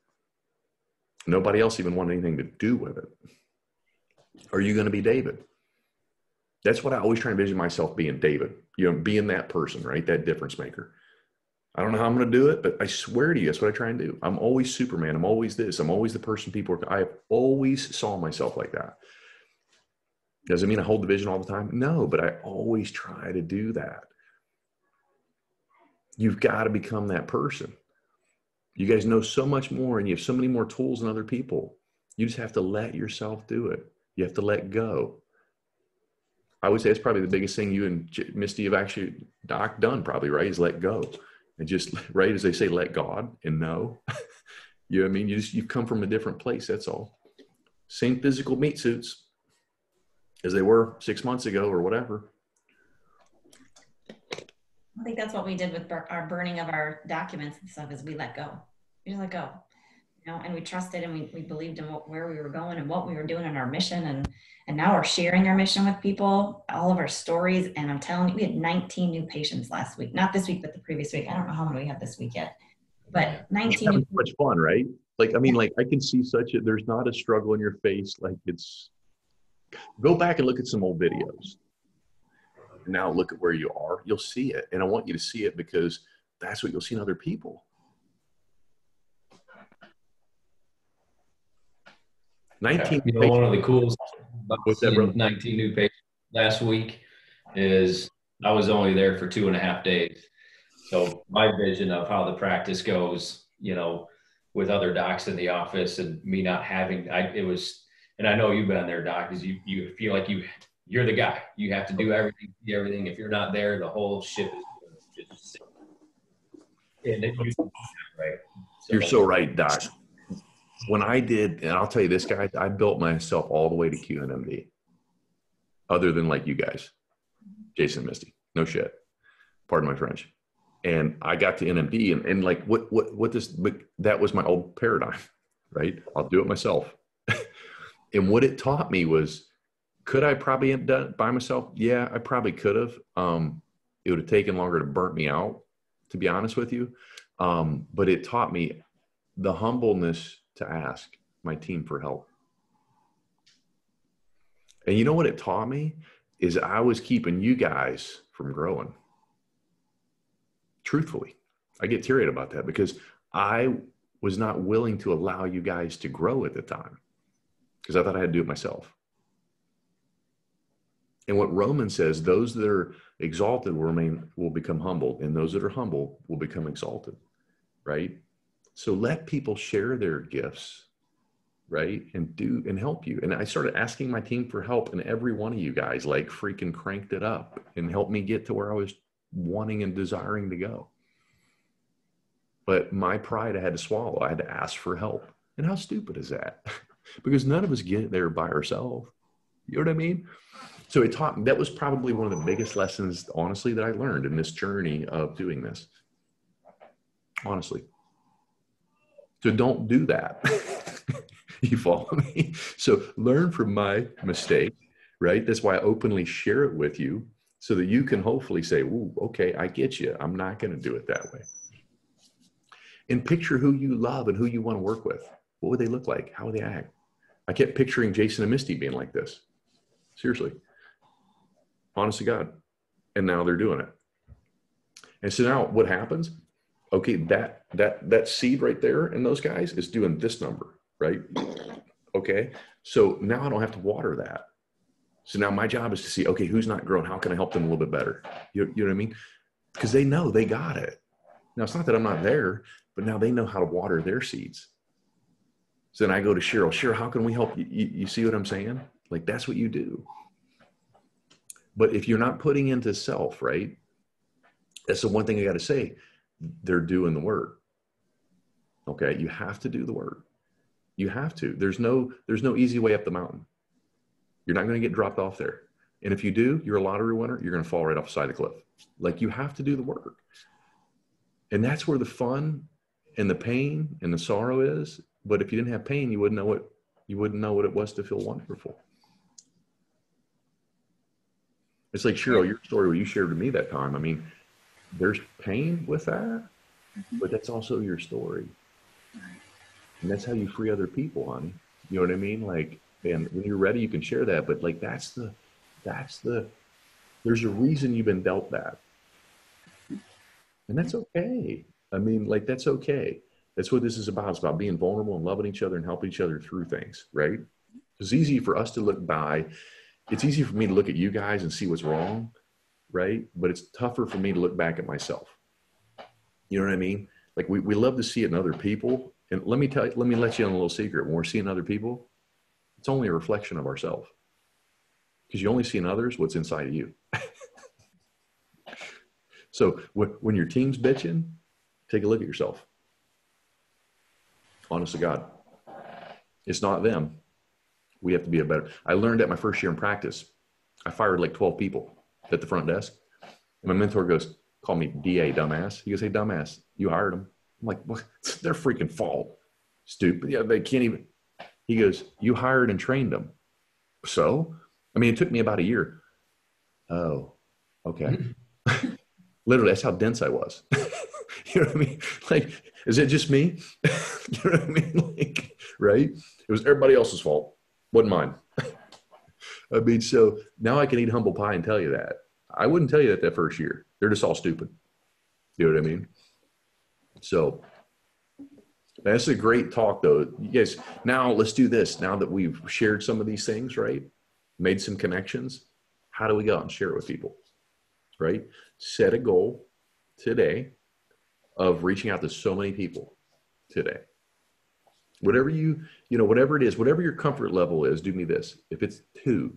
Nobody else even wanted anything to do with it. Are you going to be David? That's what I always try and envision myself being David, you know, being that person, right? That difference maker. I don't know how I'm going to do it, but I swear to you, that's what I try and do. I'm always Superman. I'm always this. I'm always the person people are. I have always saw myself like that. Does it mean I hold the vision all the time? No, but I always try to do that. You've got to become that person. You guys know so much more and you have so many more tools than other people. You just have to let yourself do it. You have to let go. I would say it's probably the biggest thing you and Misty have actually Doc done probably, right? Is let go. And just right as they say, let God and know. you know what I mean? You just you've come from a different place, that's all. Same physical meat suits as they were six months ago or whatever. I think that's what we did with bur- our burning of our documents and stuff is we let go. We just let go, you know, and we trusted and we, we believed in what, where we were going and what we were doing in our mission. And, and now we're sharing our mission with people, all of our stories. And I'm telling you, we had 19 new patients last week, not this week, but the previous week. I don't know how many we have this week yet, but 19. It's much fun, right? Like, I mean, like I can see such a, there's not a struggle in your face. Like it's, go back and look at some old videos now look at where you are, you'll see it. And I want you to see it because that's what you'll see in other people. 19 you know, one of the coolest What's that, 19 new patients last week is I was only there for two and a half days. So my vision of how the practice goes, you know, with other docs in the office and me not having, I, it was, and I know you've been there, doc, is you, you feel like you you're the guy. You have to do everything, everything. If you're not there, the whole ship is just and you, right. So, you're so right, Doc. When I did, and I'll tell you this, guy, I built myself all the way to QNMD. Other than like you guys, Jason Misty, no shit. Pardon my French. And I got to NMD, and, and like what what what this that was my old paradigm, right? I'll do it myself. And what it taught me was could I probably have done it by myself? Yeah, I probably could have. Um, it would have taken longer to burn me out, to be honest with you. Um, but it taught me the humbleness to ask my team for help. And you know what it taught me is I was keeping you guys from growing. Truthfully, I get teary about that because I was not willing to allow you guys to grow at the time because I thought I had to do it myself. And what Romans says, those that are exalted will remain will become humbled, and those that are humble will become exalted. Right? So let people share their gifts, right? And do and help you. And I started asking my team for help, and every one of you guys like freaking cranked it up and helped me get to where I was wanting and desiring to go. But my pride I had to swallow. I had to ask for help. And how stupid is that? because none of us get there by ourselves. You know what I mean? So it taught that was probably one of the biggest lessons, honestly, that I learned in this journey of doing this. Honestly. So don't do that. you follow me? So learn from my mistake, right? That's why I openly share it with you so that you can hopefully say, Ooh, okay, I get you. I'm not going to do it that way. And picture who you love and who you want to work with. What would they look like? How would they act? I kept picturing Jason and Misty being like this. Seriously. Honest to God. And now they're doing it. And so now what happens? Okay, that that that seed right there in those guys is doing this number, right? Okay. So now I don't have to water that. So now my job is to see, okay, who's not growing? How can I help them a little bit better? You, you know what I mean? Because they know they got it. Now it's not that I'm not there, but now they know how to water their seeds. So then I go to Cheryl. Cheryl, how can we help you? You, you see what I'm saying? Like that's what you do. But if you're not putting into self, right? That's the one thing I got to say. They're doing the work. Okay, you have to do the work. You have to. There's no there's no easy way up the mountain. You're not going to get dropped off there. And if you do, you're a lottery winner, you're going to fall right off the side of the cliff. Like you have to do the work. And that's where the fun and the pain and the sorrow is but if you didn't have pain, you wouldn't know what you wouldn't know what it was to feel wonderful. It's like Cheryl, your story where you shared with me that time. I mean, there's pain with that, mm-hmm. but that's also your story. And that's how you free other people, honey. You know what I mean? Like, and when you're ready, you can share that. But like, that's the, that's the, there's a reason you've been dealt that. And that's okay. I mean, like, that's okay. That's what this is about. It's about being vulnerable and loving each other and helping each other through things, right? It's easy for us to look by. It's easy for me to look at you guys and see what's wrong, right? But it's tougher for me to look back at myself. You know what I mean? Like we, we love to see it in other people. And let me tell you, let me let you in a little secret. When we're seeing other people, it's only a reflection of ourselves. Because you only see in others what's inside of you. so when your team's bitching, take a look at yourself honest to God. It's not them. We have to be a better. I learned that my first year in practice. I fired like 12 people at the front desk. And my mentor goes, call me DA dumbass. He goes, hey, dumbass, you hired them. I'm like, what? It's their freaking fault. Stupid. Yeah, they can't even. He goes, you hired and trained them. So, I mean, it took me about a year. Oh, okay. Literally, that's how dense I was. you know what I mean? Like, is it just me? you know what I mean? Like, right? It was everybody else's fault, wasn't mine. I mean, so now I can eat humble pie and tell you that. I wouldn't tell you that that first year. They're just all stupid. You know what I mean? So that's a great talk, though. You guys, now let's do this. Now that we've shared some of these things, right? Made some connections. How do we go out and share it with people? Right? Set a goal today of reaching out to so many people today. Whatever you, you know, whatever it is, whatever your comfort level is, do me this. If it's two,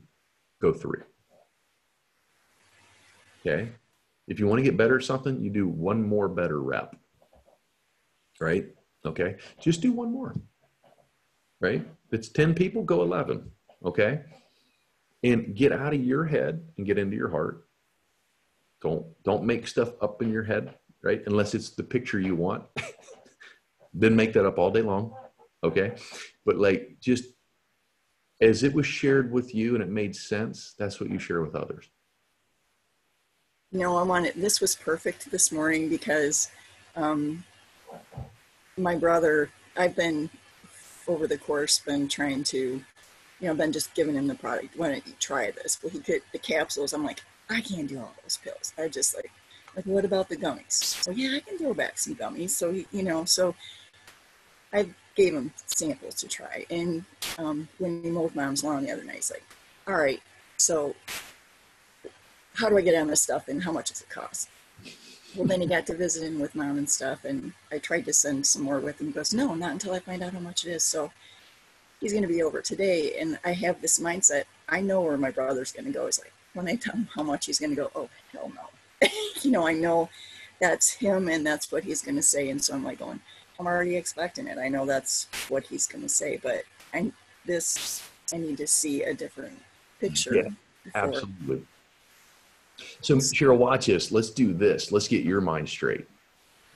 go three. Okay. If you want to get better at something, you do one more better rep. Right? Okay. Just do one more. Right? If it's 10 people, go 11. Okay. And get out of your head and get into your heart. Don't don't make stuff up in your head right? Unless it's the picture you want. then make that up all day long. Okay. But like just as it was shared with you and it made sense, that's what you share with others. Know, I wanted this was perfect this morning because um, my brother, I've been over the course been trying to, you know, been just giving him the product. Why don't you try this? Well, he could the capsules. I'm like, I can't do all those pills. I just like, like, what about the gummies? So yeah, I can throw back some gummies. So you know, so I gave him samples to try. And um, when he mowed mom's lawn the other night, he's like, all right, so how do I get on this stuff and how much does it cost? Well, then he got to visit him with mom and stuff, and I tried to send some more with him. He goes, no, not until I find out how much it is. So he's going to be over today, and I have this mindset. I know where my brother's going to go. He's like, when I tell him how much he's going to go, oh hell no. you know, I know that's him, and that's what he's going to say, and so I'm like going, I'm already expecting it. I know that's what he's going to say, but I this I need to see a different picture. Yeah, absolutely. So Cheryl, watch this. Let's do this. Let's get your mind straight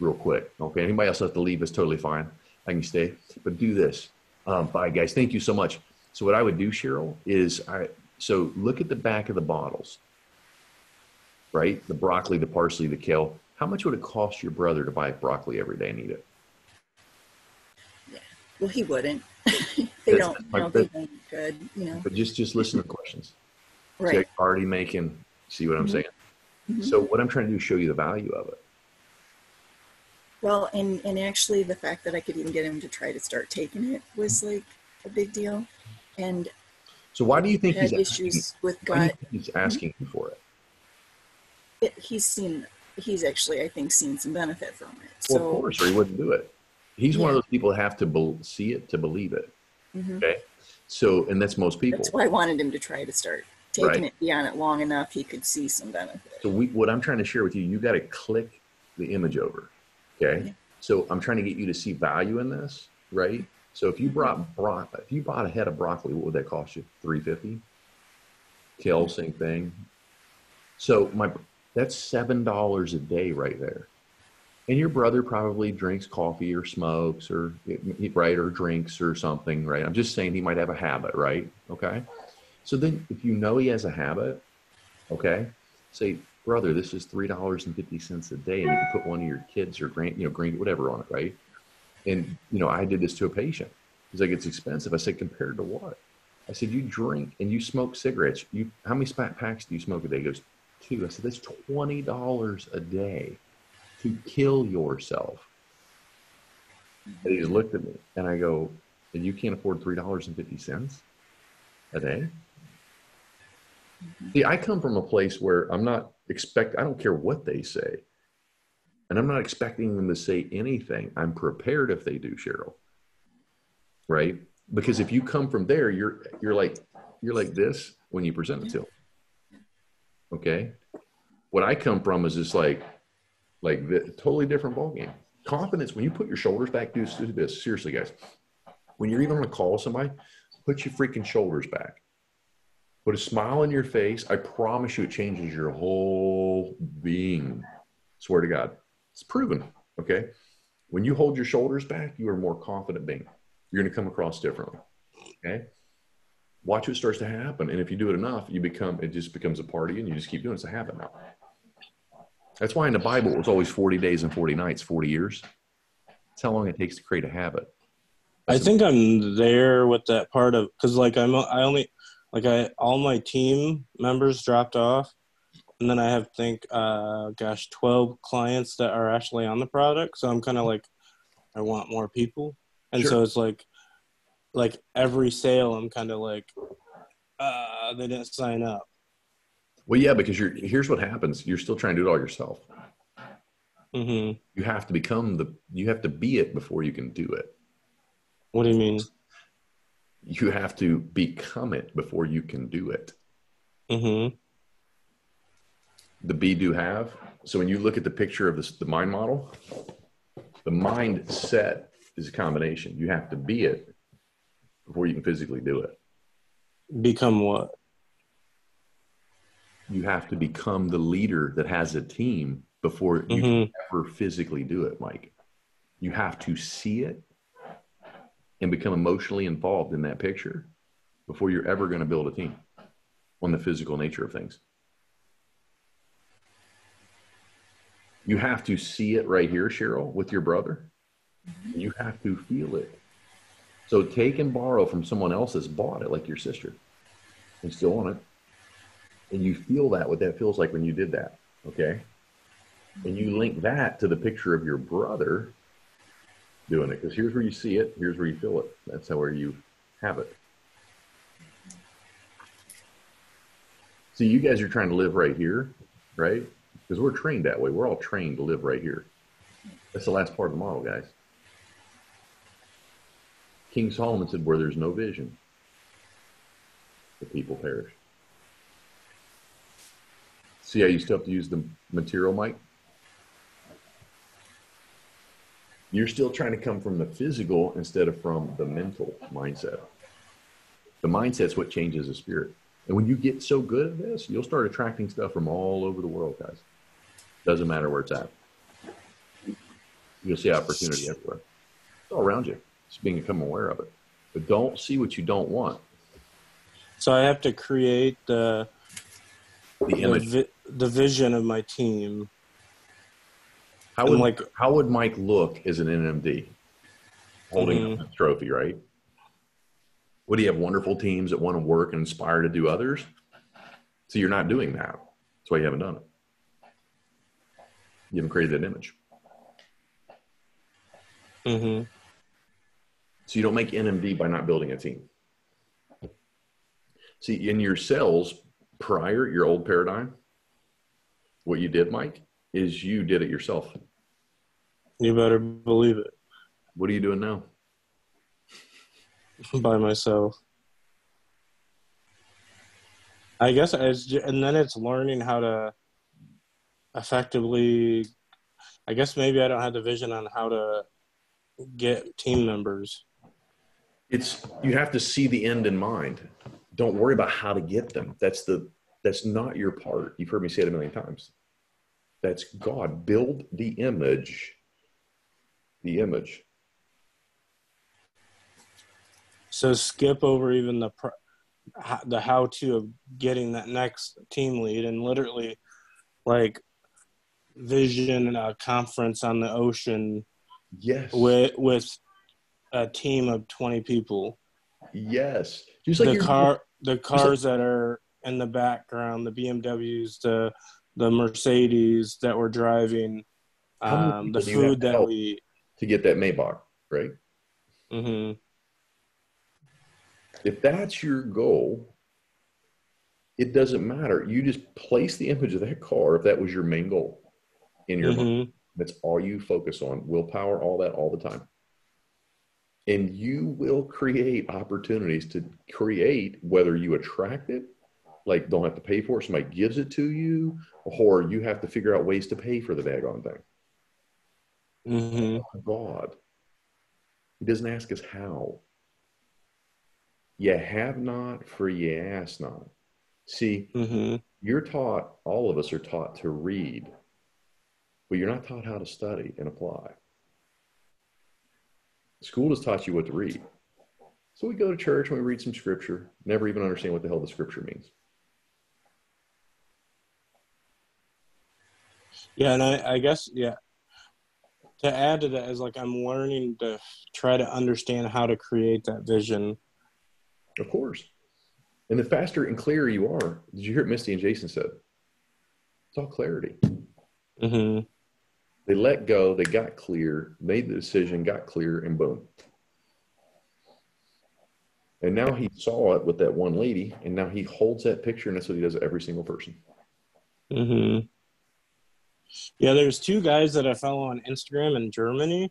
real quick. Okay. Anybody else have to leave is totally fine. I can stay, but do this. Um, bye guys. Thank you so much. So what I would do, Cheryl, is I, so look at the back of the bottles, right? The broccoli, the parsley, the kale. How much would it cost your brother to buy broccoli every day and eat it? Yeah. Well, he wouldn't. they that's, don't, my, they don't good, you know. But just, just listen to the questions. Right. Already making See what I'm mm-hmm. saying? Mm-hmm. So what I'm trying to do is show you the value of it. Well, and and actually, the fact that I could even get him to try to start taking it was like a big deal. And so, why do you think he's issues asking, with gut? he's asking mm-hmm. for it? It? He's seen. He's actually, I think, seen some benefit from it. Well, so, of course, or he wouldn't do it. He's yeah. one of those people that have to be- see it to believe it. Mm-hmm. Okay. So, and that's most people. That's why I wanted him to try to start taking right. it beyond it long enough, he could see some benefit. So we, what I'm trying to share with you, you got to click the image over. Okay. Yeah. So I'm trying to get you to see value in this, right? So if you brought bro- if you bought a head of broccoli, what would that cost you? Three fifty. Kale, same thing. So my that's seven dollars a day right there. And your brother probably drinks coffee or smokes or right or drinks or something, right? I'm just saying he might have a habit, right? Okay. So then if you know he has a habit, okay, say, brother, this is three dollars and fifty cents a day, and you can put one of your kids or grand, you know, grand whatever on it, right? And you know, I did this to a patient. He's like, it's expensive. I said, compared to what? I said, you drink and you smoke cigarettes. You how many packs do you smoke a day? He goes, two. I said, that's twenty dollars a day to kill yourself. And he just looked at me and I go, and you can't afford three dollars and fifty cents a day? See, I come from a place where I'm not expect. I don't care what they say, and I'm not expecting them to say anything. I'm prepared if they do, Cheryl. Right? Because if you come from there, you're you're like you're like this when you present it to them. Okay. What I come from is just like like the totally different ballgame. Confidence when you put your shoulders back. Do this seriously, guys. When you're even going to call somebody, put your freaking shoulders back put a smile on your face. I promise you, it changes your whole being. Swear to God, it's proven. Okay. When you hold your shoulders back, you are a more confident being. You're going to come across differently. Okay. Watch what starts to happen. And if you do it enough, you become, it just becomes a party and you just keep doing it. It's a habit now. That's why in the Bible, it was always 40 days and 40 nights, 40 years. That's how long it takes to create a habit. That's I think I'm there with that part of, cause like I'm, I only, like I all my team members dropped off, and then I have think uh gosh twelve clients that are actually on the product. So I'm kind of like, I want more people, and sure. so it's like, like every sale I'm kind of like, uh they didn't sign up. Well, yeah, because you're here's what happens. You're still trying to do it all yourself. Mm-hmm. You have to become the. You have to be it before you can do it. What do you mean? you have to become it before you can do it. Mm-hmm. The be do have. So when you look at the picture of this, the mind model, the mindset is a combination. You have to be it before you can physically do it. Become what? You have to become the leader that has a team before you mm-hmm. can ever physically do it, Mike. You have to see it and become emotionally involved in that picture before you're ever going to build a team on the physical nature of things. You have to see it right here, Cheryl, with your brother. You have to feel it. So take and borrow from someone else that's bought it, like your sister, and still on it. And you feel that, what that feels like when you did that. Okay. And you link that to the picture of your brother doing it. Because here's where you see it, here's where you feel it. That's how where you have it. See, you guys are trying to live right here, right? Because we're trained that way. We're all trained to live right here. That's the last part of the model, guys. King Solomon said, Where there's no vision, the people perish. See how you still have to use the material, Mike? You're still trying to come from the physical instead of from the mental mindset. The mindset's what changes the spirit. And when you get so good at this, you'll start attracting stuff from all over the world, guys. Doesn't matter where it's at. You'll see opportunity everywhere. It's all around you. Just being become aware of it. But don't see what you don't want. So I have to create the The image. the, vi- the vision of my team. How would like- how would Mike look as an NMD holding up the trophy, right? Would he have wonderful teams that want to work and inspire to do others? So you're not doing that. That's why you haven't done it. You haven't created that image. hmm So you don't make NMD by not building a team. See, in your cells prior, your old paradigm, what you did, Mike, is you did it yourself. You better believe it What are you doing now? by myself. I guess it's and then it's learning how to effectively. I guess maybe I don't have the vision on how to get team members. It's you have to see the end in mind. Don't worry about how to get them. That's the that's not your part. You've heard me say it a million times. That's god. Build the image. The image. So skip over even the the how to of getting that next team lead and literally like vision a conference on the ocean yes. with with a team of 20 people. Yes. Just like the car the cars that are in the background the bmws the the mercedes that we're driving um, the people do you have food to that we eat to get that maybach right? Hmm if that's your goal it doesn't matter. You just place the image of that car if that was your main goal in your mind. Hmm That's all you focus on. Willpower, all that, all the time. And you will create opportunities to create whether you attract it, like don't have to pay for it, somebody gives it to you, or you have to figure out ways to pay for the daggone thing. hmm God. He doesn't ask us how. You have not, for ye ask not. See, hmm you're taught, all of us are taught to read, but you're not taught how to study and apply. School has taught you what to read. So we go to church and we read some scripture, never even understand what the hell the scripture means. Yeah, and I, I guess yeah. To add to that is like I'm learning to try to understand how to create that vision. Of course. And the faster and clearer you are, did you hear what Misty and Jason said? It's all clarity. hmm They let go, they got clear, made the decision, got clear, and boom. And now he saw it with that one lady, and now he holds that picture, and that's what he does with every single person. Mm-hmm. Yeah, there's two guys that I follow on Instagram in Germany,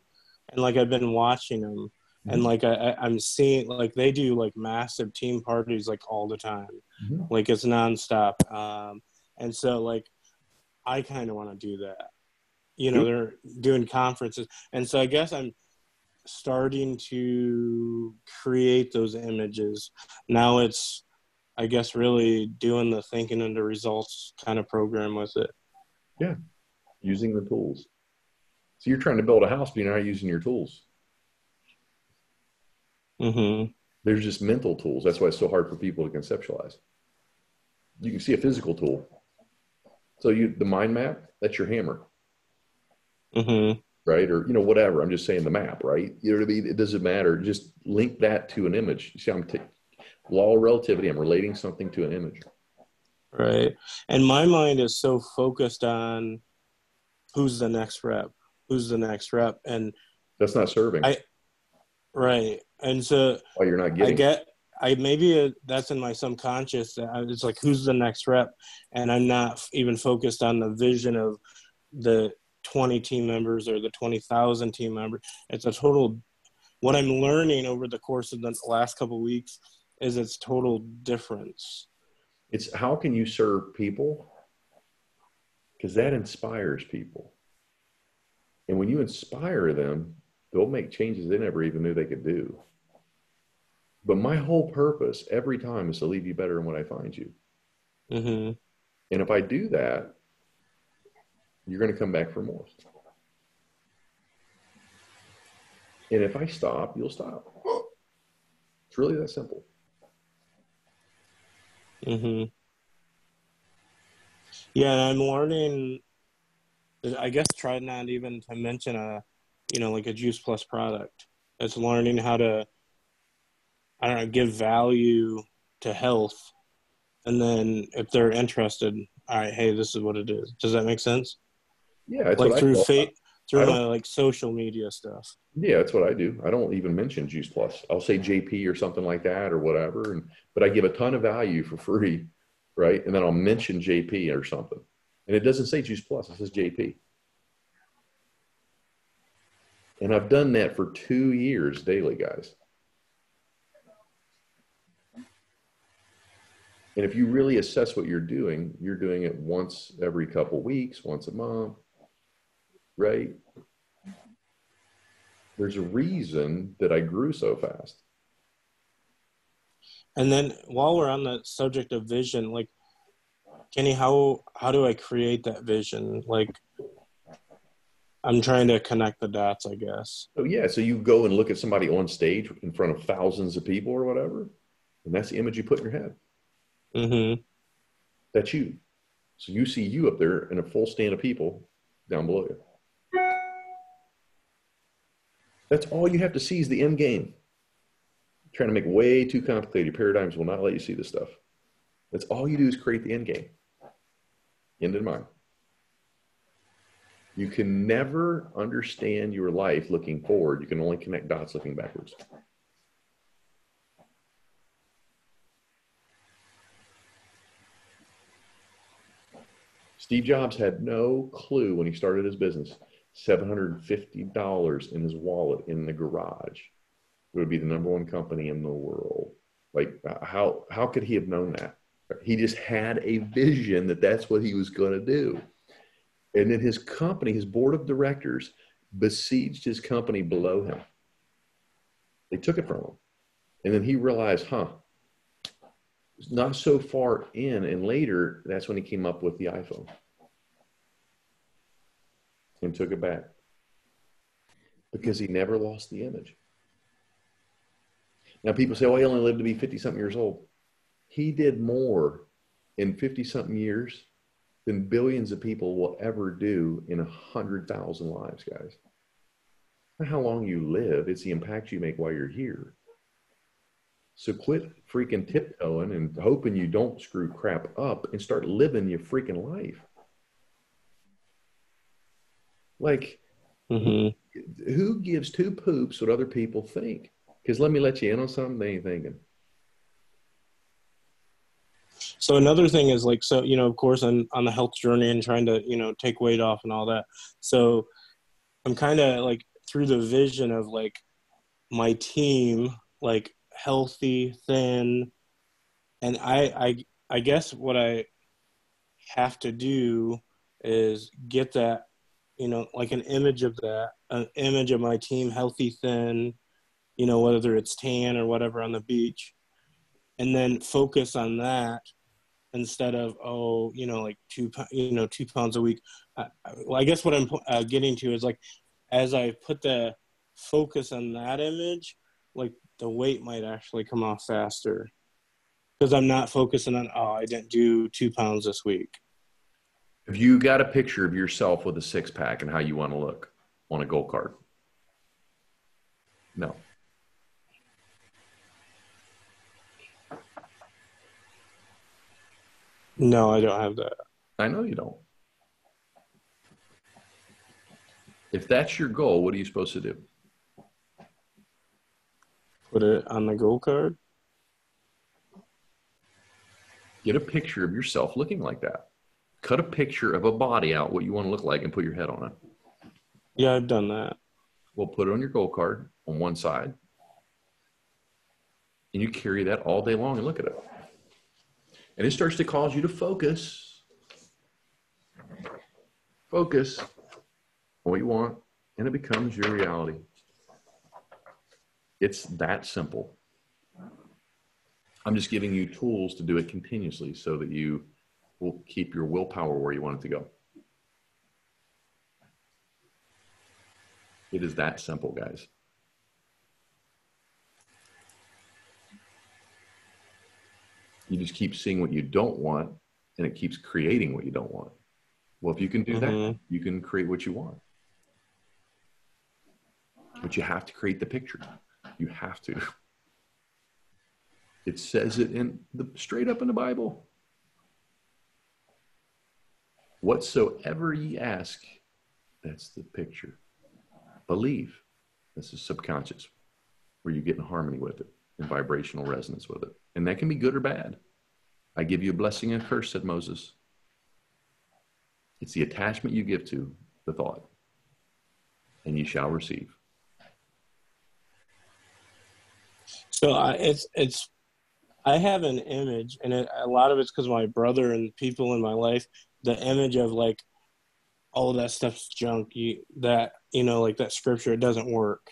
and like I've been watching them, and like I, I'm seeing like they do like massive team parties like all the time, Mhm. like it's nonstop. Um, and so like I kind of want to do that. You know, they're doing conferences, and so I guess I'm starting to create those images. Now it's, I guess, really doing the thinking and the results kind of program with it. Yeah. Using the tools. So you're trying to build a house, but you're not using your tools. hmm There's just mental tools. That's why it's so hard for people to conceptualize. You can see a physical tool. So you the mind map, that's your hammer. Hmm right? Or, you know, whatever. I'm just saying the map, right? You know what I mean? It doesn't matter. Just link that to an image. See, I'm t- law of relativity. I'm relating something to an image. Right. And my mind is so focused on who's the next rep, who's the next rep. And that's not serving. I, right. And so why you're not getting I get, I maybe uh, that's in my subconscious. It's like who's the next rep, and I'm not even focused on the vision of the 20 team members or the 20,000 team members. It's a total. What I'm learning over the course of the last couple weeks is its total difference. It's how can you serve people? Because that inspires people. And when you inspire them, they'll make changes they never even knew they could do. But my whole purpose every time is to leave you better than what I find you. Mm-hmm. And if I do that, you're going to come back for more. And if I stop, you'll stop. It's really that simple. Mm-hmm. Yeah, and I'm learning. I guess try not even to mention a, you know, like a Juice Plus product. It's learning how to I don't know, give value to health. And then if they're interested, all right, hey, this is what it is. Does that make sense? Yeah, like through fate, through uh, like social media stuff. Yeah, that's what I do. I don't even mention Juice Plus. I'll say JP or something like that or whatever, and but I give a ton of value for free, right? And then I'll mention JP or something, and it doesn't say Juice Plus. It says JP. And I've done that for two years daily, guys. And if you really assess what you're doing, you're doing it once every couple weeks, once a month, right? There's a reason that I grew so fast. And then while we're on the subject of vision, like Kenny, how how do I create that vision? Like I'm trying to connect the dots, I guess. So yeah, so you go and look at somebody on stage in front of thousands of people or whatever, and that's the image you put in your head. Mm-hmm. That's you. So you see you up there in a full stand of people down below you. That's all you have to see is the end game. Trying to make way too complicated Your paradigms will not let you see this stuff. That's all you do is create the end game. End in mind. You can never understand your life looking forward. You can only connect dots looking backwards. Steve Jobs had no clue when he started his business. $750 in his wallet in the garage. Would be the number one company in the world. Like uh, how how could he have known that? He just had a vision that that's what he was going to do. And then his company, his board of directors besieged his company below him. They took it from him. And then he realized, huh, not so far in. And later, that's when he came up with the iPhone and took it back because he never lost the image. Now, people say, oh, he only lived to be 50 something years old. He did more in 50 something years than billions of people will ever do in a hundred thousand lives, guys. How long you live, it's the impact you make while you're here. So quit freaking tiptoeing and hoping you don't screw crap up and start living your freaking life. Like, mm-hmm. who gives two poops what other people think? Because let me let you in on something they ain't thinking. So another thing is like, so, you know, of course, I'm on the health journey and trying to, you know, take weight off and all that. So I'm kind of like through the vision of like my team, like healthy, thin, and I, I, I guess what I have to do is get that, you know, like an image of that, an image of my team, healthy, thin, you know, whether it's tan or whatever on the beach, and then focus on that instead of oh, you know, like two, you know, two pounds a week. I, well, I guess what I'm uh, getting to is like, as I put the focus on that image, like the weight might actually come off faster because I'm not focusing on, oh, I didn't do two pounds this week. Have you got a picture of yourself with a six pack and how you want to look? on a goal card? No. No, I don't have that. I know you don't. If that's your goal, what are you supposed to do? Put it on the goal card. Get a picture of yourself looking like that. Cut a picture of a body out, what you want to look like, and put your head on it. Yeah, I've done that. Well, put it on your goal card on one side. And you carry that all day long and look at it. And it starts to cause you to focus. Focus on what you want, and it becomes your reality. It's that simple. I'm just giving you tools to do it continuously so that you will keep your willpower where you want it to go. It is that simple, guys. You just keep seeing what you don't want and it keeps creating what you don't want. Well, if you can do Mhm. that, you can create what you want. But you have to create the picture. You have to. It says it in the straight up in the Bible. Whatsoever ye ask, that's the picture. Believe. That's the subconscious, where you get in harmony with it, in vibrational resonance with it. And that can be good or bad. I give you a blessing and a curse, said Moses. It's the attachment you give to the thought, and you shall receive. So I, it's it's I have an image, and it, a lot of it's because my brother and people in my life. The image of like all of that stuff's junk. You that you know like that scripture it doesn't work.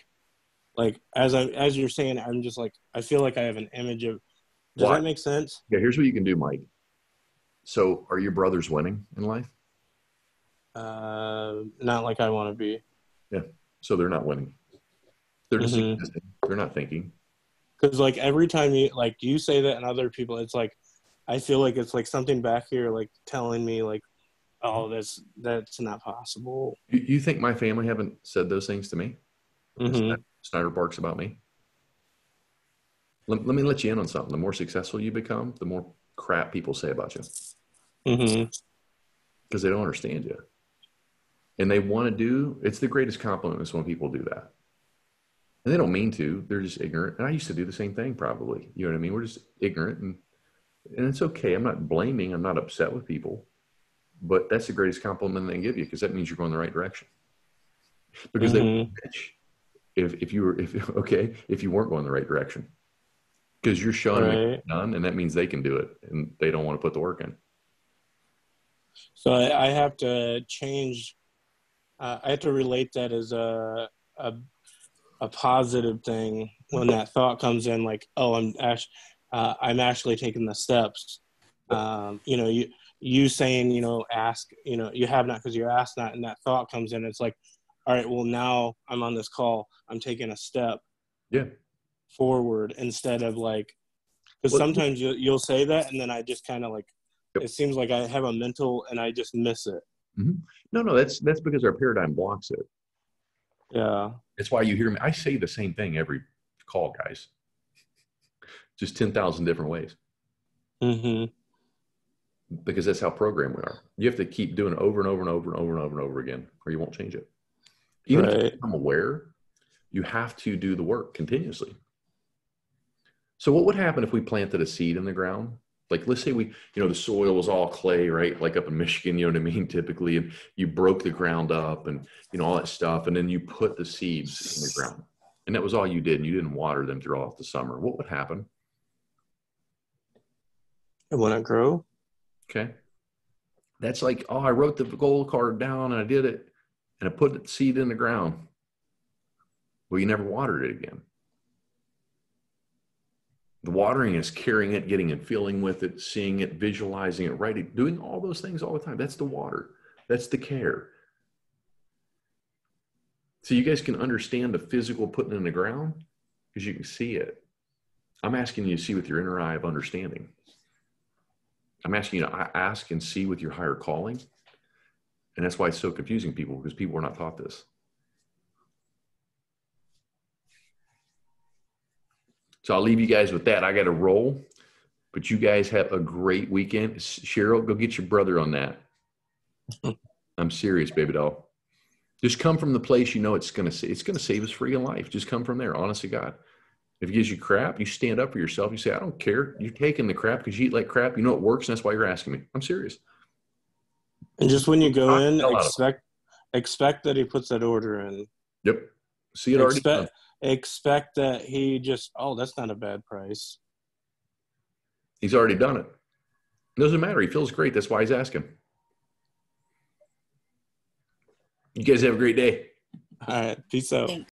Like as I as you're saying, I'm just like I feel like I have an image of. Does Why? that make sense? Yeah, here's what you can do, Mike. So, are your brothers winning in life? Uh, not like I want to be. Yeah. So they're not winning. They're just Mhm. existing. They're not thinking. Because like every time you like you say that and other people it's like i feel like it's like something back here like telling me like oh that's that's not possible You, you think my family haven't said those things to me? hmm Snyder barks about me. Let, let me let you in on something. The more successful you become, the more crap people say about you because they don't understand you. And they want to do, it's the greatest compliment is when people do that. And they don't mean to, they're just ignorant. And I used to do the same thing probably. You know what I mean? We're just ignorant and, and it's okay. I'm not blaming, I'm not upset with people, but that's the greatest compliment they can give you because that means you're going the right direction. Because they Mhm. bitch if if you were if okay if you weren't going the right direction because you're showing them Right. done and that means they can do it and they don't want to put the work in so I, I have to change uh, i have to relate that as a, a a positive thing when that thought comes in like oh i'm actually uh, i'm actually taking the steps. Um, you know you you saying you know ask you know you have not because you're asked not and that thought comes in it's like all right well now i'm on this call i'm taking a step yeah. forward instead of like because sometimes you, you'll say that and then i just kind of like Yep. it seems like i have a mental and i just miss it. No no that's that's because our paradigm blocks it yeah. That's why you hear me. I say the same thing every call guys. Just 10,000 different ways. Hmm because that's how programmed we are. You have to keep doing it over and over and over and over and over and over again or you won't change it. Even if Right. you become aware you have to do the work continuously. So what would happen if we planted a seed in the ground like let's say we you know the soil was all clay right like up in michigan you know what i mean typically and you broke the ground up and you know all that stuff and then you put the seeds in the ground and that was all you did and you didn't water them throughout the summer what would happen it wouldn't grow Okay. That's like, oh, I wrote the goal card down and I did it and I put the seed in the ground. Well, you never watered it again. The watering is carrying it, getting it, feeling with it, seeing it, visualizing it, writing, doing all those things all the time. That's the water. That's the care. So you guys can understand the physical putting in the ground because you can see it. I'm asking you to see with your inner eye of understanding. I'm asking you to ask and see with your higher calling. And that's why it's so confusing people because people are not taught this. So I'll leave you guys with that. I got to roll, but you guys have a great weekend. Cheryl, go get your brother on that. I'm serious, baby doll. Just come from the place you know it's gonna it's gonna save his freaking life. Just come from there, honest to God. If it gives you crap, you stand up for yourself. You say, I don't care. You're taking the crap because you eat like crap. You know it works, and that's why you're asking me. I'm serious. And just when you go the in, hell out of expect expect that he puts that order in. Yep. See it already. done. Expect expect that he just oh that's not a bad price. He's already done it. Doesn't matter. He feels great. That's why he's asking. You guys have a great day. All right, peace out. Thanks.